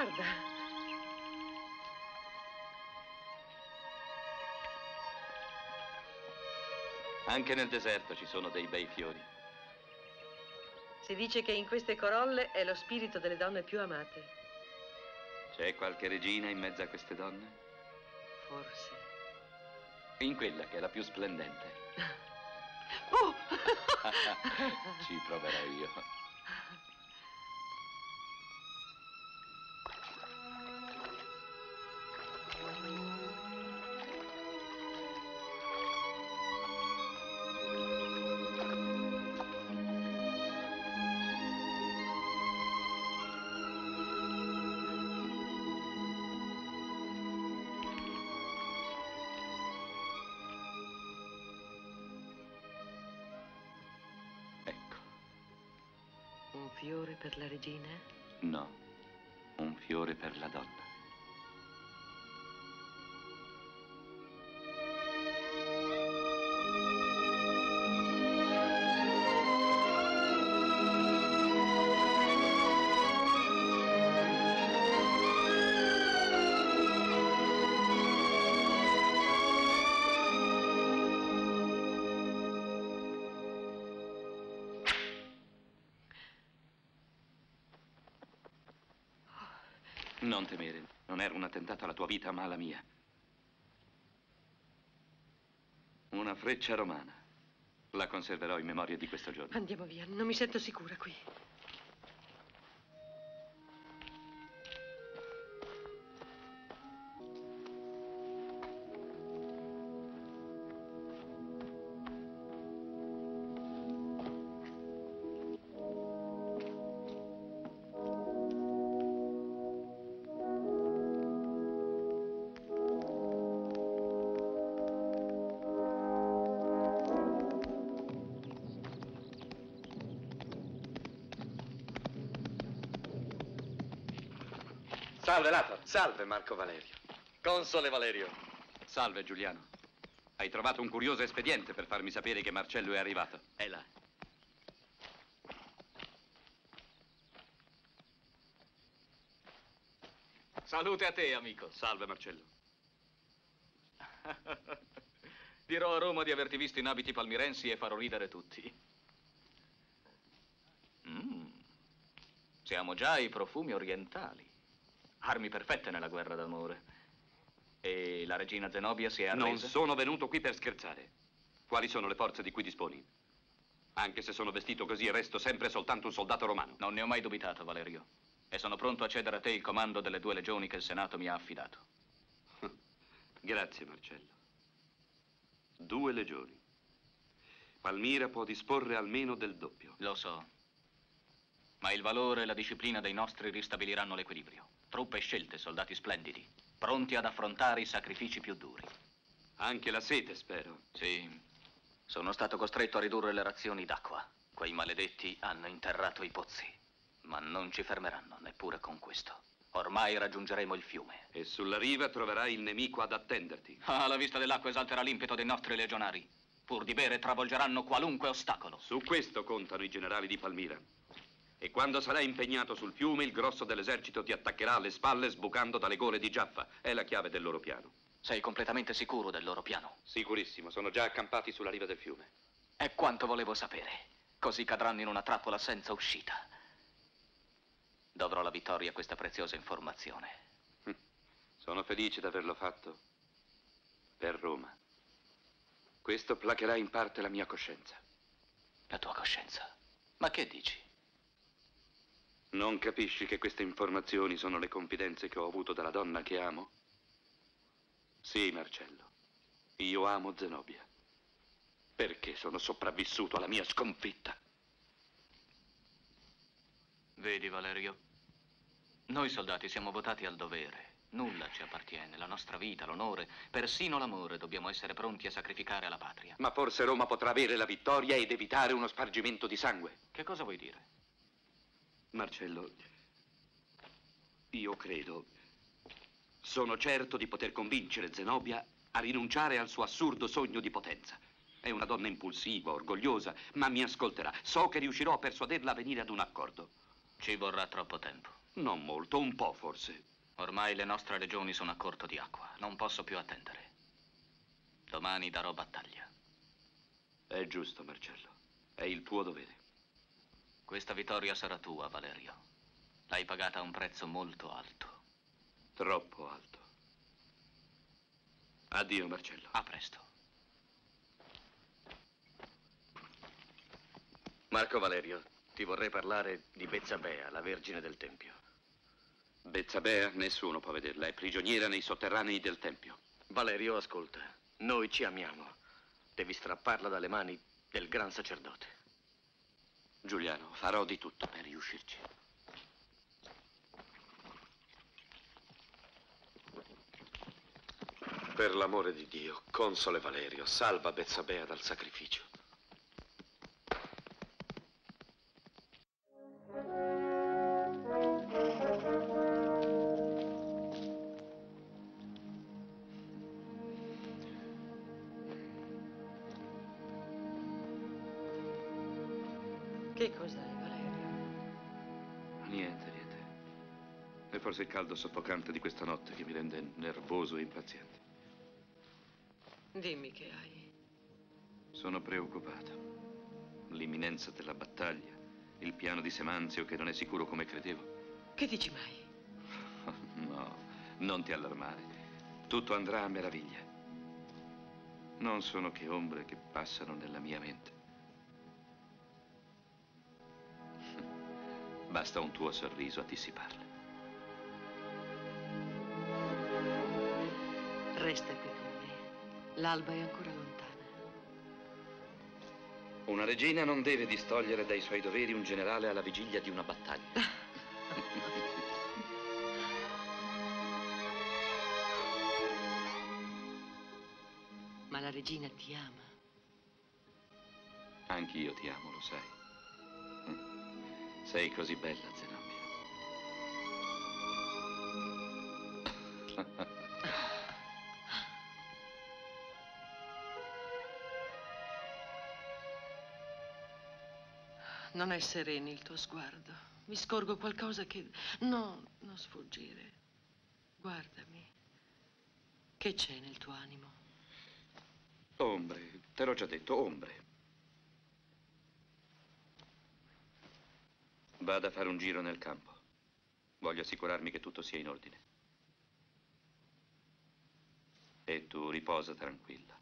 Guarda, Anche nel deserto ci sono dei bei fiori. si dice che in queste corolle è lo spirito delle donne più amate. C'è qualche regina in mezzo a queste donne? Forse. In quella che è la più splendente. Oh! Ci proverò io. Non era un attentato alla tua vita, ma alla mia. Una freccia romana. La conserverò in memoria di questo giorno. Andiamo via, non mi sento sicura qui. Salve, Marco Valerio. Console Valerio. Salve, Giuliano. Hai trovato un curioso espediente per farmi sapere che Marcello è arrivato. È là. Salute a te, amico. Salve, Marcello. Dirò a Roma di averti visto in abiti palmirensi e farò ridere tutti. Mm. Siamo già ai profumi orientali. Armi perfette nella guerra d'amore. E la regina Zenobia si è arresa? Non sono venuto qui per scherzare. Quali sono le forze di cui disponi? Anche se sono vestito così, resto sempre soltanto un soldato romano. Non ne ho mai dubitato, Valerio. E sono pronto a cedere a te il comando delle due legioni che il Senato mi ha affidato. Grazie, Marcello. Due legioni. Palmira può disporre almeno del doppio. Lo so. Ma il valore e la disciplina dei nostri ristabiliranno l'equilibrio. Truppe scelte, soldati splendidi. pronti ad affrontare i sacrifici più duri. Anche la sete, spero. Sì. Sono stato costretto a ridurre le razioni d'acqua. Quei maledetti hanno interrato i pozzi. Ma non ci fermeranno neppure con questo. Ormai raggiungeremo il fiume. E sulla riva troverai il nemico ad attenderti. Ah, la vista dell'acqua esalterà l'impeto dei nostri legionari. Pur di bere travolgeranno qualunque ostacolo. Su questo contano i generali di Palmira. E quando sarai impegnato sul fiume, il grosso dell'esercito ti attaccherà alle spalle sbucando dalle gole di Giaffa. È la chiave del loro piano. Sei completamente sicuro del loro piano? Sicurissimo, sono già accampati sulla riva del fiume. È quanto volevo sapere. Così cadranno in una trappola senza uscita. Dovrò la vittoria a questa preziosa informazione. Sono felice di averlo fatto per Roma. Questo placherà in parte la mia coscienza. La tua coscienza? Ma che dici? Non capisci che queste informazioni sono le confidenze che ho avuto dalla donna che amo? Sì, Marcello. Io amo Zenobia. Perché sono sopravvissuto alla mia sconfitta. Vedi, Valerio, noi soldati siamo votati al dovere. Nulla ci appartiene, la nostra vita, l'onore, persino l'amore dobbiamo essere pronti a sacrificare alla patria. Ma forse Roma potrà avere la vittoria ed evitare uno spargimento di sangue. Che cosa vuoi dire? Marcello, io credo, sono certo di poter convincere Zenobia a rinunciare al suo assurdo sogno di potenza. È una donna impulsiva, orgogliosa, ma mi ascolterà. So che riuscirò a persuaderla a venire ad un accordo. Ci vorrà troppo tempo. Non molto, un po' forse. Ormai le nostre legioni sono a corto di acqua. Non posso più attendere. Domani darò battaglia. È giusto, Marcello. È il tuo dovere. Questa vittoria sarà tua, Valerio. L'hai pagata a un prezzo molto alto. Troppo alto. Addio, Marcello. A presto. Marco Valerio, ti vorrei parlare di Bezzabea, la Vergine del Tempio. Bezzabea nessuno può vederla, è prigioniera nei sotterranei del Tempio. Valerio, ascolta, noi ci amiamo. Devi strapparla dalle mani del gran sacerdote. Giuliano, farò di tutto per riuscirci. Per l'amore di Dio, console Valerio, salva Bezzabea dal sacrificio. Che cos'hai, Valerio? Niente, niente. È forse il caldo soffocante di questa notte che mi rende nervoso e impaziente. Dimmi che hai. Sono preoccupato. L'imminenza della battaglia, il piano di Semanzio che non è sicuro come credevo. Che dici mai? No, non ti allarmare. Tutto andrà a meraviglia. Non sono che ombre che passano nella mia mente. Basta un tuo sorriso a dissiparle. Resta qui con me. L'alba è ancora lontana. Una regina non deve distogliere dai suoi doveri un generale alla vigilia di una battaglia. Ma la regina ti ama. Anch'io ti amo, lo sai. Sei così bella, Zenobia. Non è sereno il tuo sguardo. Mi scorgo qualcosa che... No, non sfuggire. Guardami. Che c'è nel tuo animo? Ombre, te l'ho già detto, ombre. Vado a fare un giro nel campo. Voglio assicurarmi che tutto sia in ordine. E tu riposa tranquilla.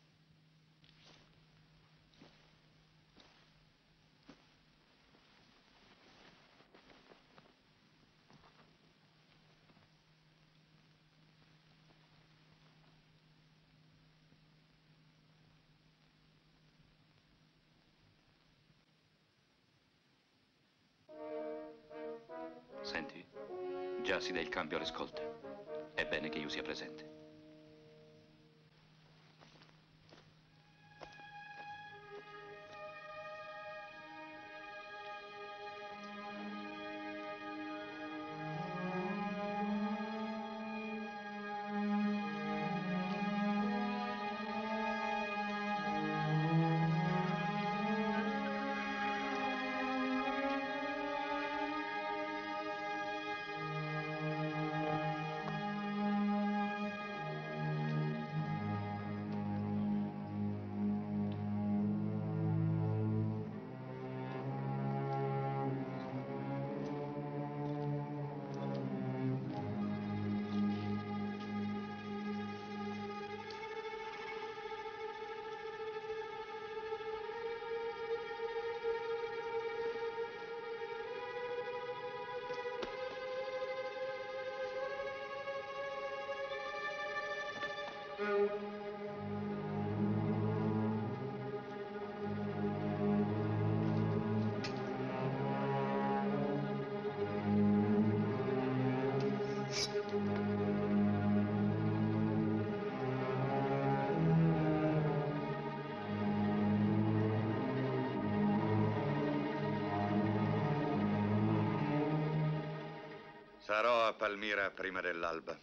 Senti, Sarò a Palmira prima dell'alba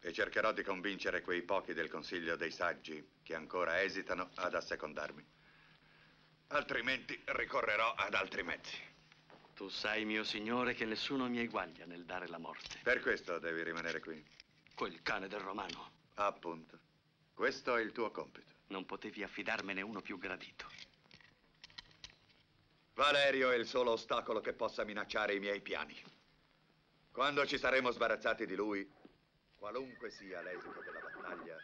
e cercherò di convincere quei pochi del Consiglio dei Saggi che ancora esitano ad assecondarmi. Altrimenti ricorrerò ad altri mezzi. Tu sai, mio signore, che nessuno mi eguaglia nel dare la morte. Per questo devi rimanere qui. Quel cane del romano. Appunto. Questo è il tuo compito. Non potevi affidarmene uno più gradito. Valerio è il solo ostacolo che possa minacciare i miei piani. Quando ci saremo sbarazzati di lui, qualunque sia l'esito della battaglia,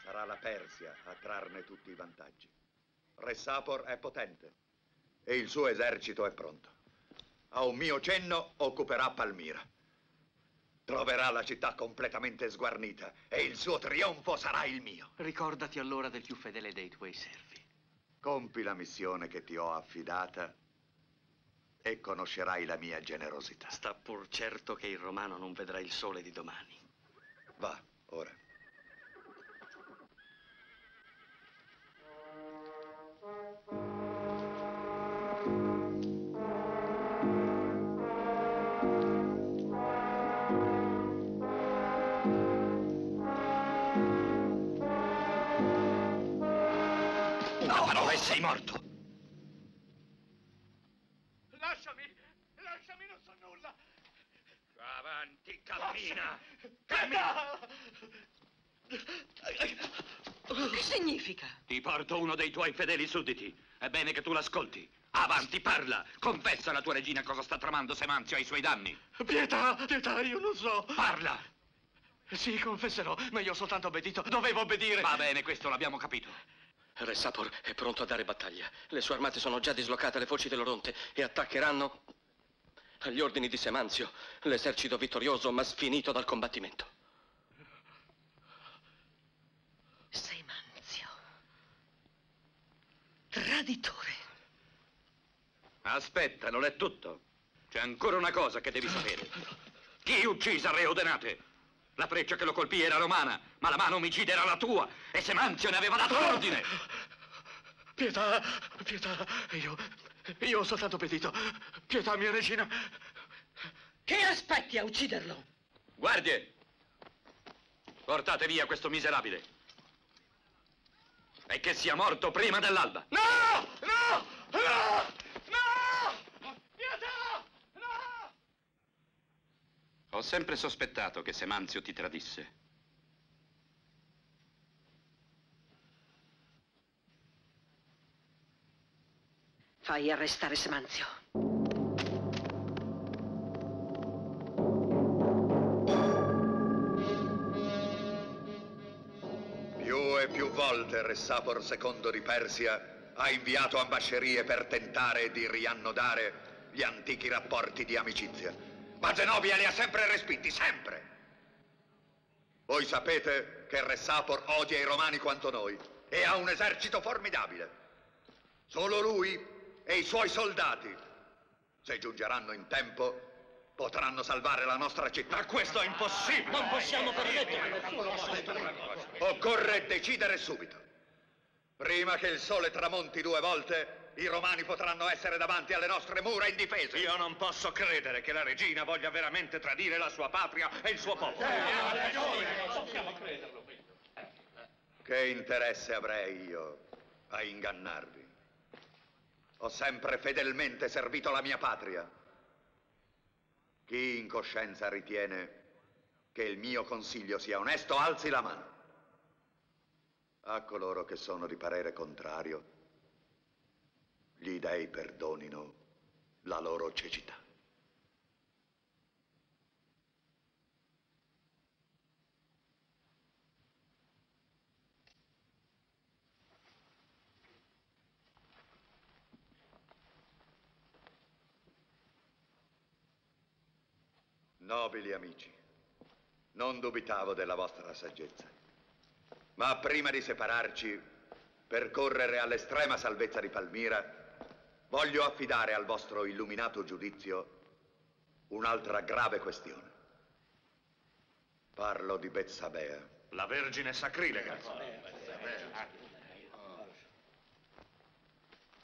sarà la Persia a trarne tutti i vantaggi. Re Sapor è potente e il suo esercito è pronto. A un mio cenno occuperà Palmira. Troverà la città completamente sguarnita e il suo trionfo sarà il mio. Ricordati allora del più fedele dei tuoi servi. Compi la missione che ti ho affidata e conoscerai la mia generosità. Sta pur certo che il romano non vedrà il sole di domani. Va, ora. Avanti, cammina! Cammina! Che significa? Ti porto uno dei tuoi fedeli sudditi. È bene che tu l'ascolti. Avanti, parla! Confessa alla tua regina cosa sta tramando Semanzio ai suoi danni. Pietà, pietà, io non so. Parla! Sì, confesserò, ma io ho soltanto obbedito. Dovevo obbedire. Va bene, questo l'abbiamo capito. Re Sapor è pronto a dare battaglia. Le sue armate sono già dislocate alle foci dell'Oronte e attaccheranno agli ordini di Semanzio l'esercito vittorioso ma sfinito dal combattimento. Semanzio. Traditore. Aspetta, non è tutto. C'è ancora una cosa che devi sapere. Chi uccise Re Odenate? La freccia che lo colpì era romana, ma la mano omicida era la tua e Semanzio ne aveva dato ordine. Pietà, pietà, io, io ho soltanto obbedito. Pietà, mia regina. Che aspetti a ucciderlo? Guardie! Portate via questo miserabile. E che sia morto prima dell'alba. No! No! No! No! Pietà! No! Ho sempre sospettato che Semanzio ti tradisse. Fai arrestare Semanzio. Più e più volte Re Sapor II di Persia ha inviato ambascerie per tentare di riannodare gli antichi rapporti di amicizia. Ma Zenobia li ha sempre respinti, sempre! Voi sapete che Re Sapor odia i romani quanto noi e ha un esercito formidabile. Solo lui e i suoi soldati, se giungeranno in tempo, potranno salvare la nostra città. Ma questo è impossibile! Non possiamo permetterlo! Occorre decidere subito. Prima che il sole tramonti due volte, i romani potranno essere davanti alle nostre mura indifese. Io non posso credere che la regina voglia veramente tradire la sua patria e il suo popolo. Che interesse avrei io a ingannarvi? Ho sempre fedelmente servito la mia patria. Chi in coscienza ritiene che il mio consiglio sia onesto, alzi la mano. A coloro che sono di parere contrario, gli dei perdonino la loro cecità. Nobili amici, non dubitavo della vostra saggezza, ma prima di separarci, per correre all'estrema salvezza di Palmira, voglio affidare al vostro illuminato giudizio un'altra grave questione. Parlo di Betsabea. La Vergine sacrilega.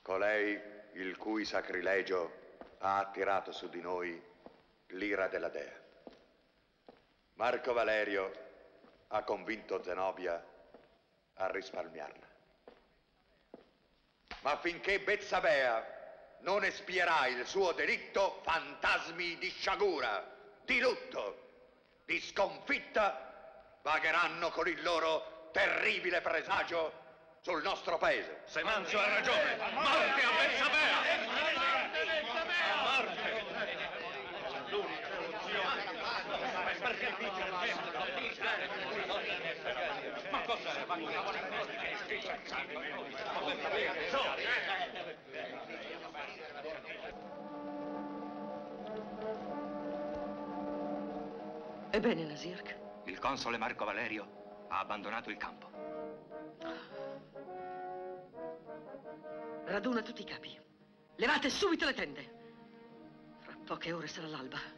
Colei il cui sacrilegio ha attirato su di noi l'ira della dea. Marco Valerio ha convinto Zenobia a risparmiarla. Ma finché Bezzabea non espierà il suo delitto, fantasmi di sciagura, di lutto, di sconfitta vagheranno con il loro terribile presagio sul nostro paese. Semanzio ha ragione. Morte a Bezzabea! Ma cosa Ebbene, Nasirk, Il console Marco Valerio ha abbandonato il campo. raduna tutti i capi. Levate subito le tende. Fra poche ore sarà l'alba.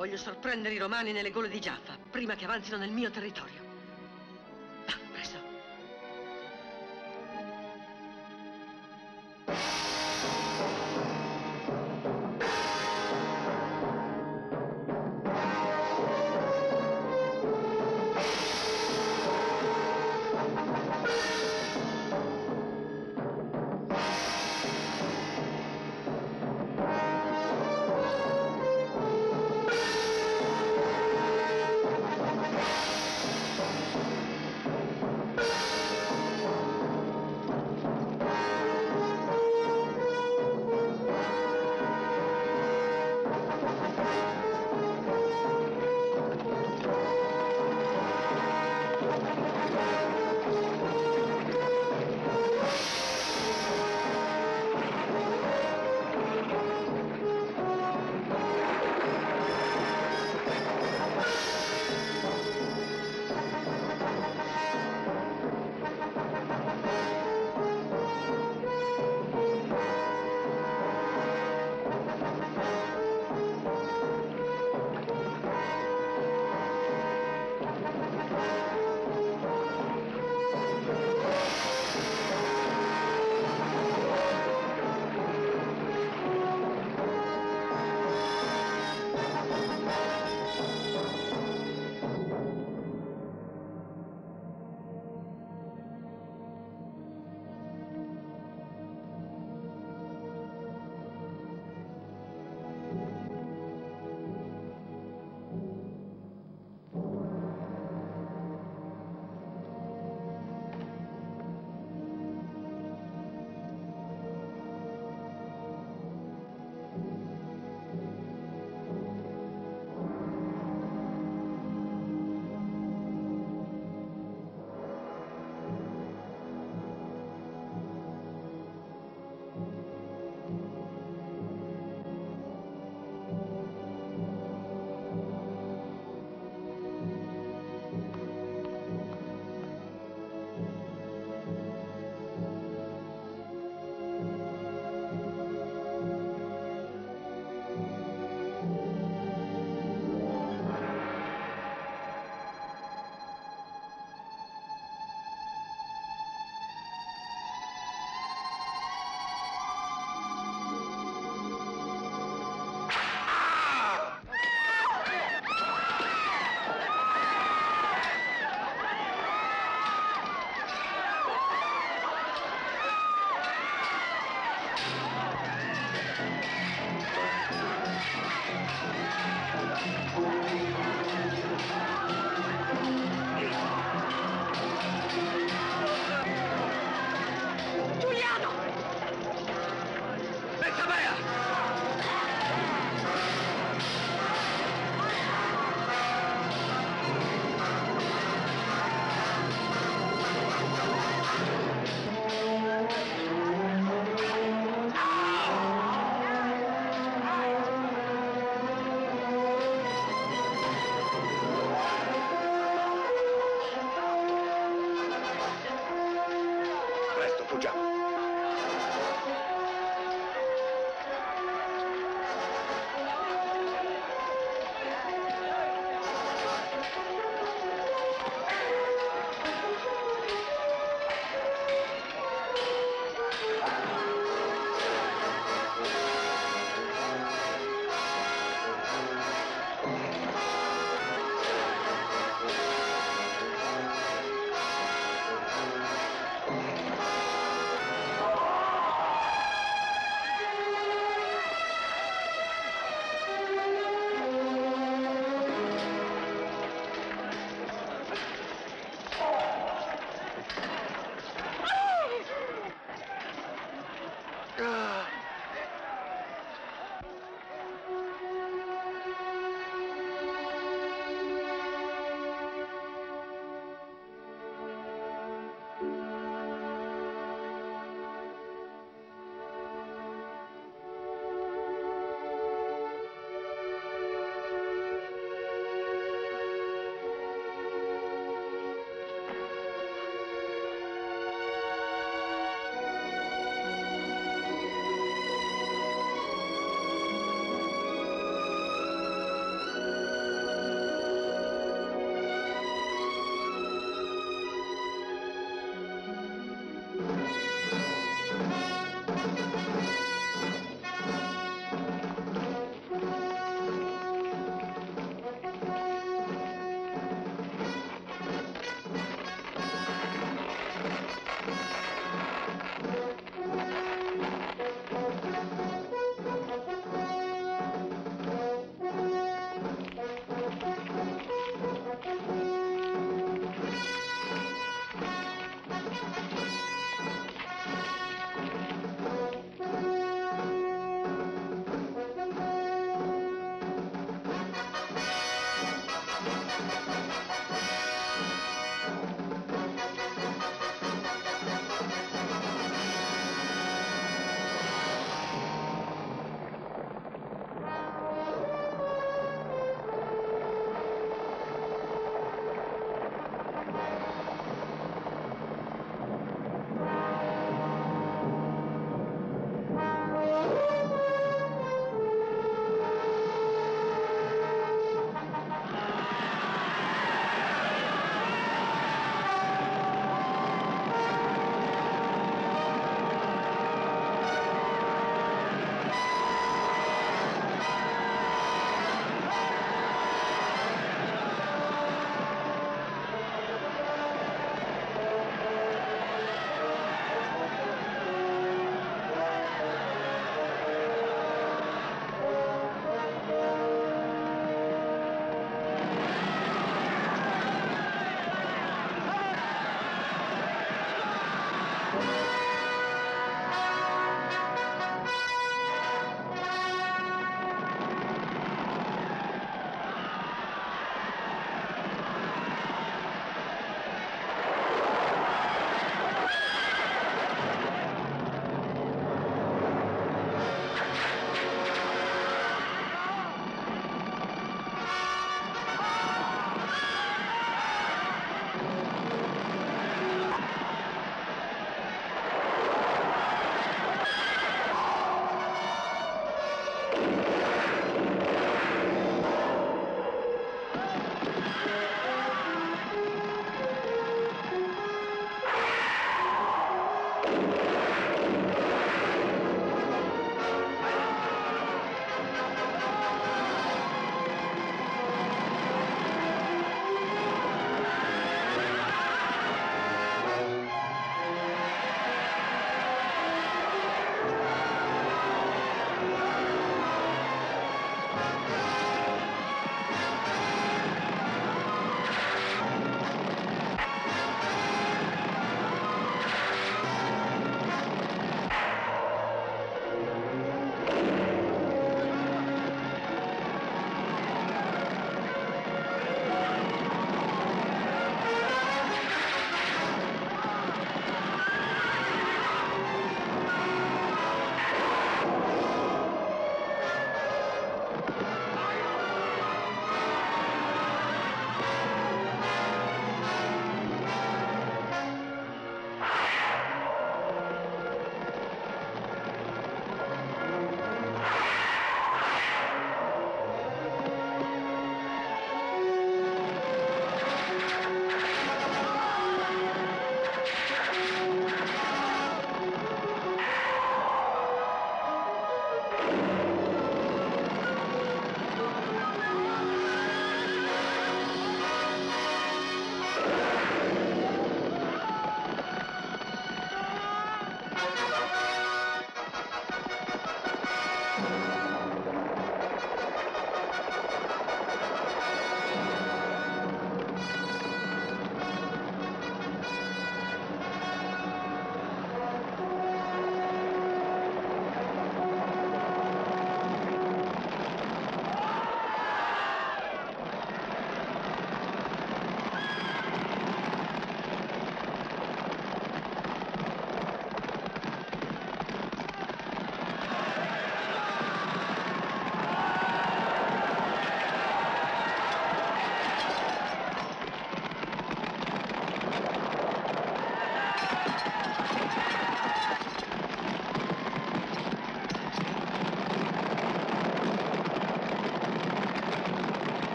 Voglio sorprendere i romani nelle gole di Giaffa, prima che avanzino nel mio territorio.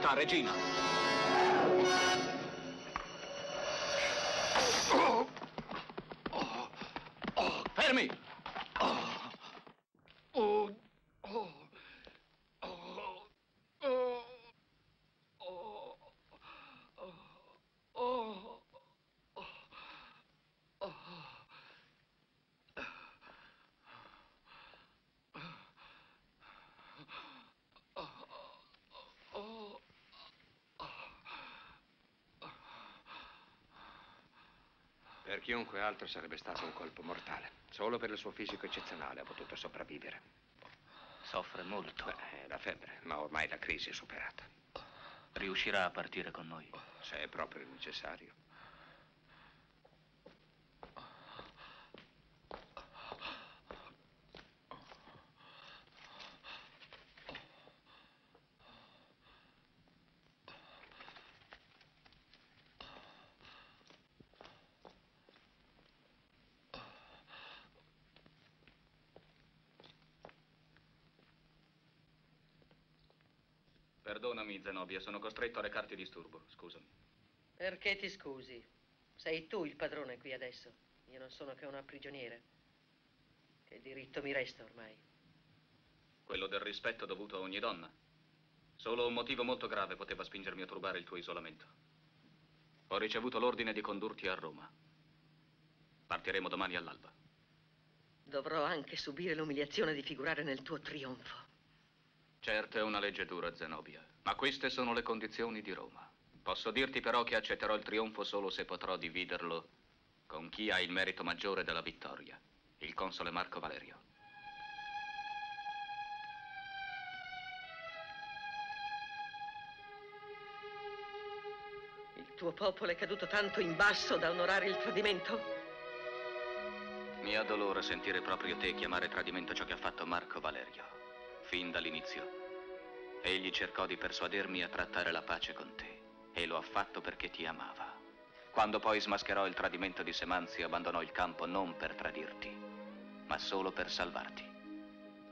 Vinta, regina! Fermi! Per chiunque altro sarebbe stato un colpo mortale. Solo per il suo fisico eccezionale ha potuto sopravvivere. Soffre molto. Beh, la febbre, ma ormai la crisi è superata. Riuscirà a partire con noi? Se è proprio necessario. Perdonami, Zenobia, sono costretto a recarti disturbo. Scusami. Perché ti scusi? Sei tu il padrone qui adesso. Io non sono che una prigioniera. Che diritto mi resta ormai? Quello del rispetto dovuto a ogni donna. Solo un motivo molto grave poteva spingermi a turbare il tuo isolamento. Ho ricevuto l'ordine di condurti a Roma. Partiremo domani all'alba. Dovrò anche subire l'umiliazione di figurare nel tuo trionfo. Certo è una legge dura, Zenobia, ma queste sono le condizioni di Roma. Posso dirti però che accetterò il trionfo solo se potrò dividerlo con chi ha il merito maggiore della vittoria, il console Marco Valerio. Il tuo popolo è caduto tanto in basso da onorare il tradimento? Mi ha dolore sentire proprio te chiamare tradimento ciò che ha fatto Marco Valerio, fin dall'inizio. Egli cercò di persuadermi a trattare la pace con te e lo ha fatto perché ti amava. Quando poi smascherò il tradimento di Semanzio, abbandonò il campo non per tradirti, ma solo per salvarti.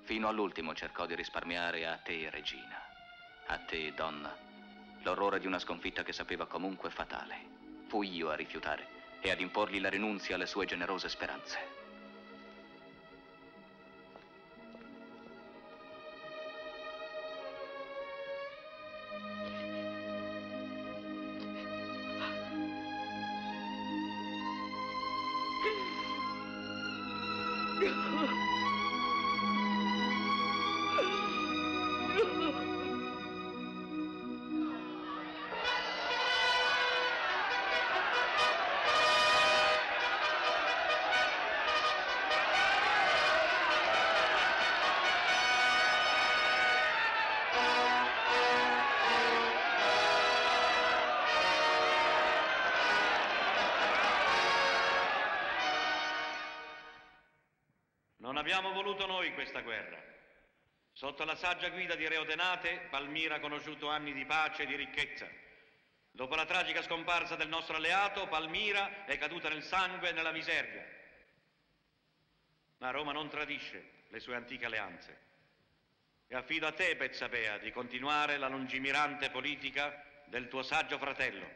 Fino all'ultimo cercò di risparmiare a te, regina, a te, donna, l'orrore di una sconfitta che sapeva comunque fatale. Fui io a rifiutare e ad imporgli la rinunzia alle sue generose speranze. Non abbiamo voluto noi questa guerra. Sotto la saggia guida di Reodenate, Palmira ha conosciuto anni di pace e di ricchezza. Dopo la tragica scomparsa del nostro alleato, Palmira è caduta nel sangue e nella miseria. Ma Roma non tradisce le sue antiche alleanze. E affido a te, Bezzabea, di continuare la lungimirante politica del tuo saggio fratello.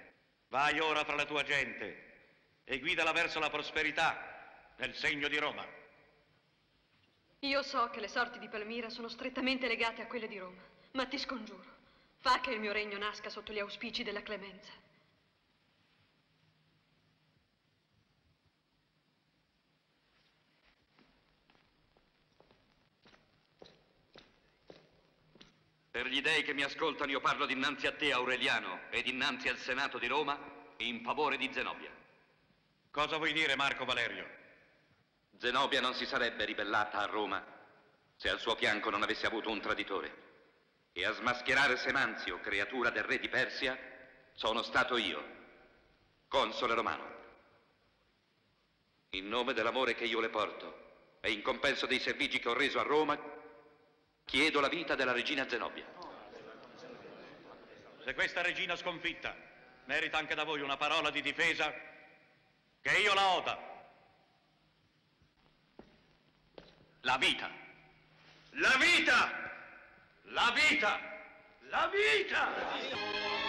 Vai ora fra la tua gente e guidala verso la prosperità nel segno di Roma. Io so che le sorti di Palmira sono strettamente legate a quelle di Roma, ma ti scongiuro, fa che il mio regno nasca sotto gli auspici della clemenza. Per gli dei che mi ascoltano io parlo dinanzi a te, Aureliano, e dinanzi al Senato di Roma, in favore di Zenobia. Cosa vuoi dire, Marco Valerio? Zenobia non si sarebbe ribellata a Roma se al suo fianco non avesse avuto un traditore. E a smascherare Semanzio, creatura del re di Persia, sono stato io, console romano. In nome dell'amore che io le porto e in compenso dei servigi che ho reso a Roma, chiedo la vita della regina Zenobia. Se questa regina sconfitta merita anche da voi una parola di difesa, che io la oda. La vita. La vita! La vita! La vita!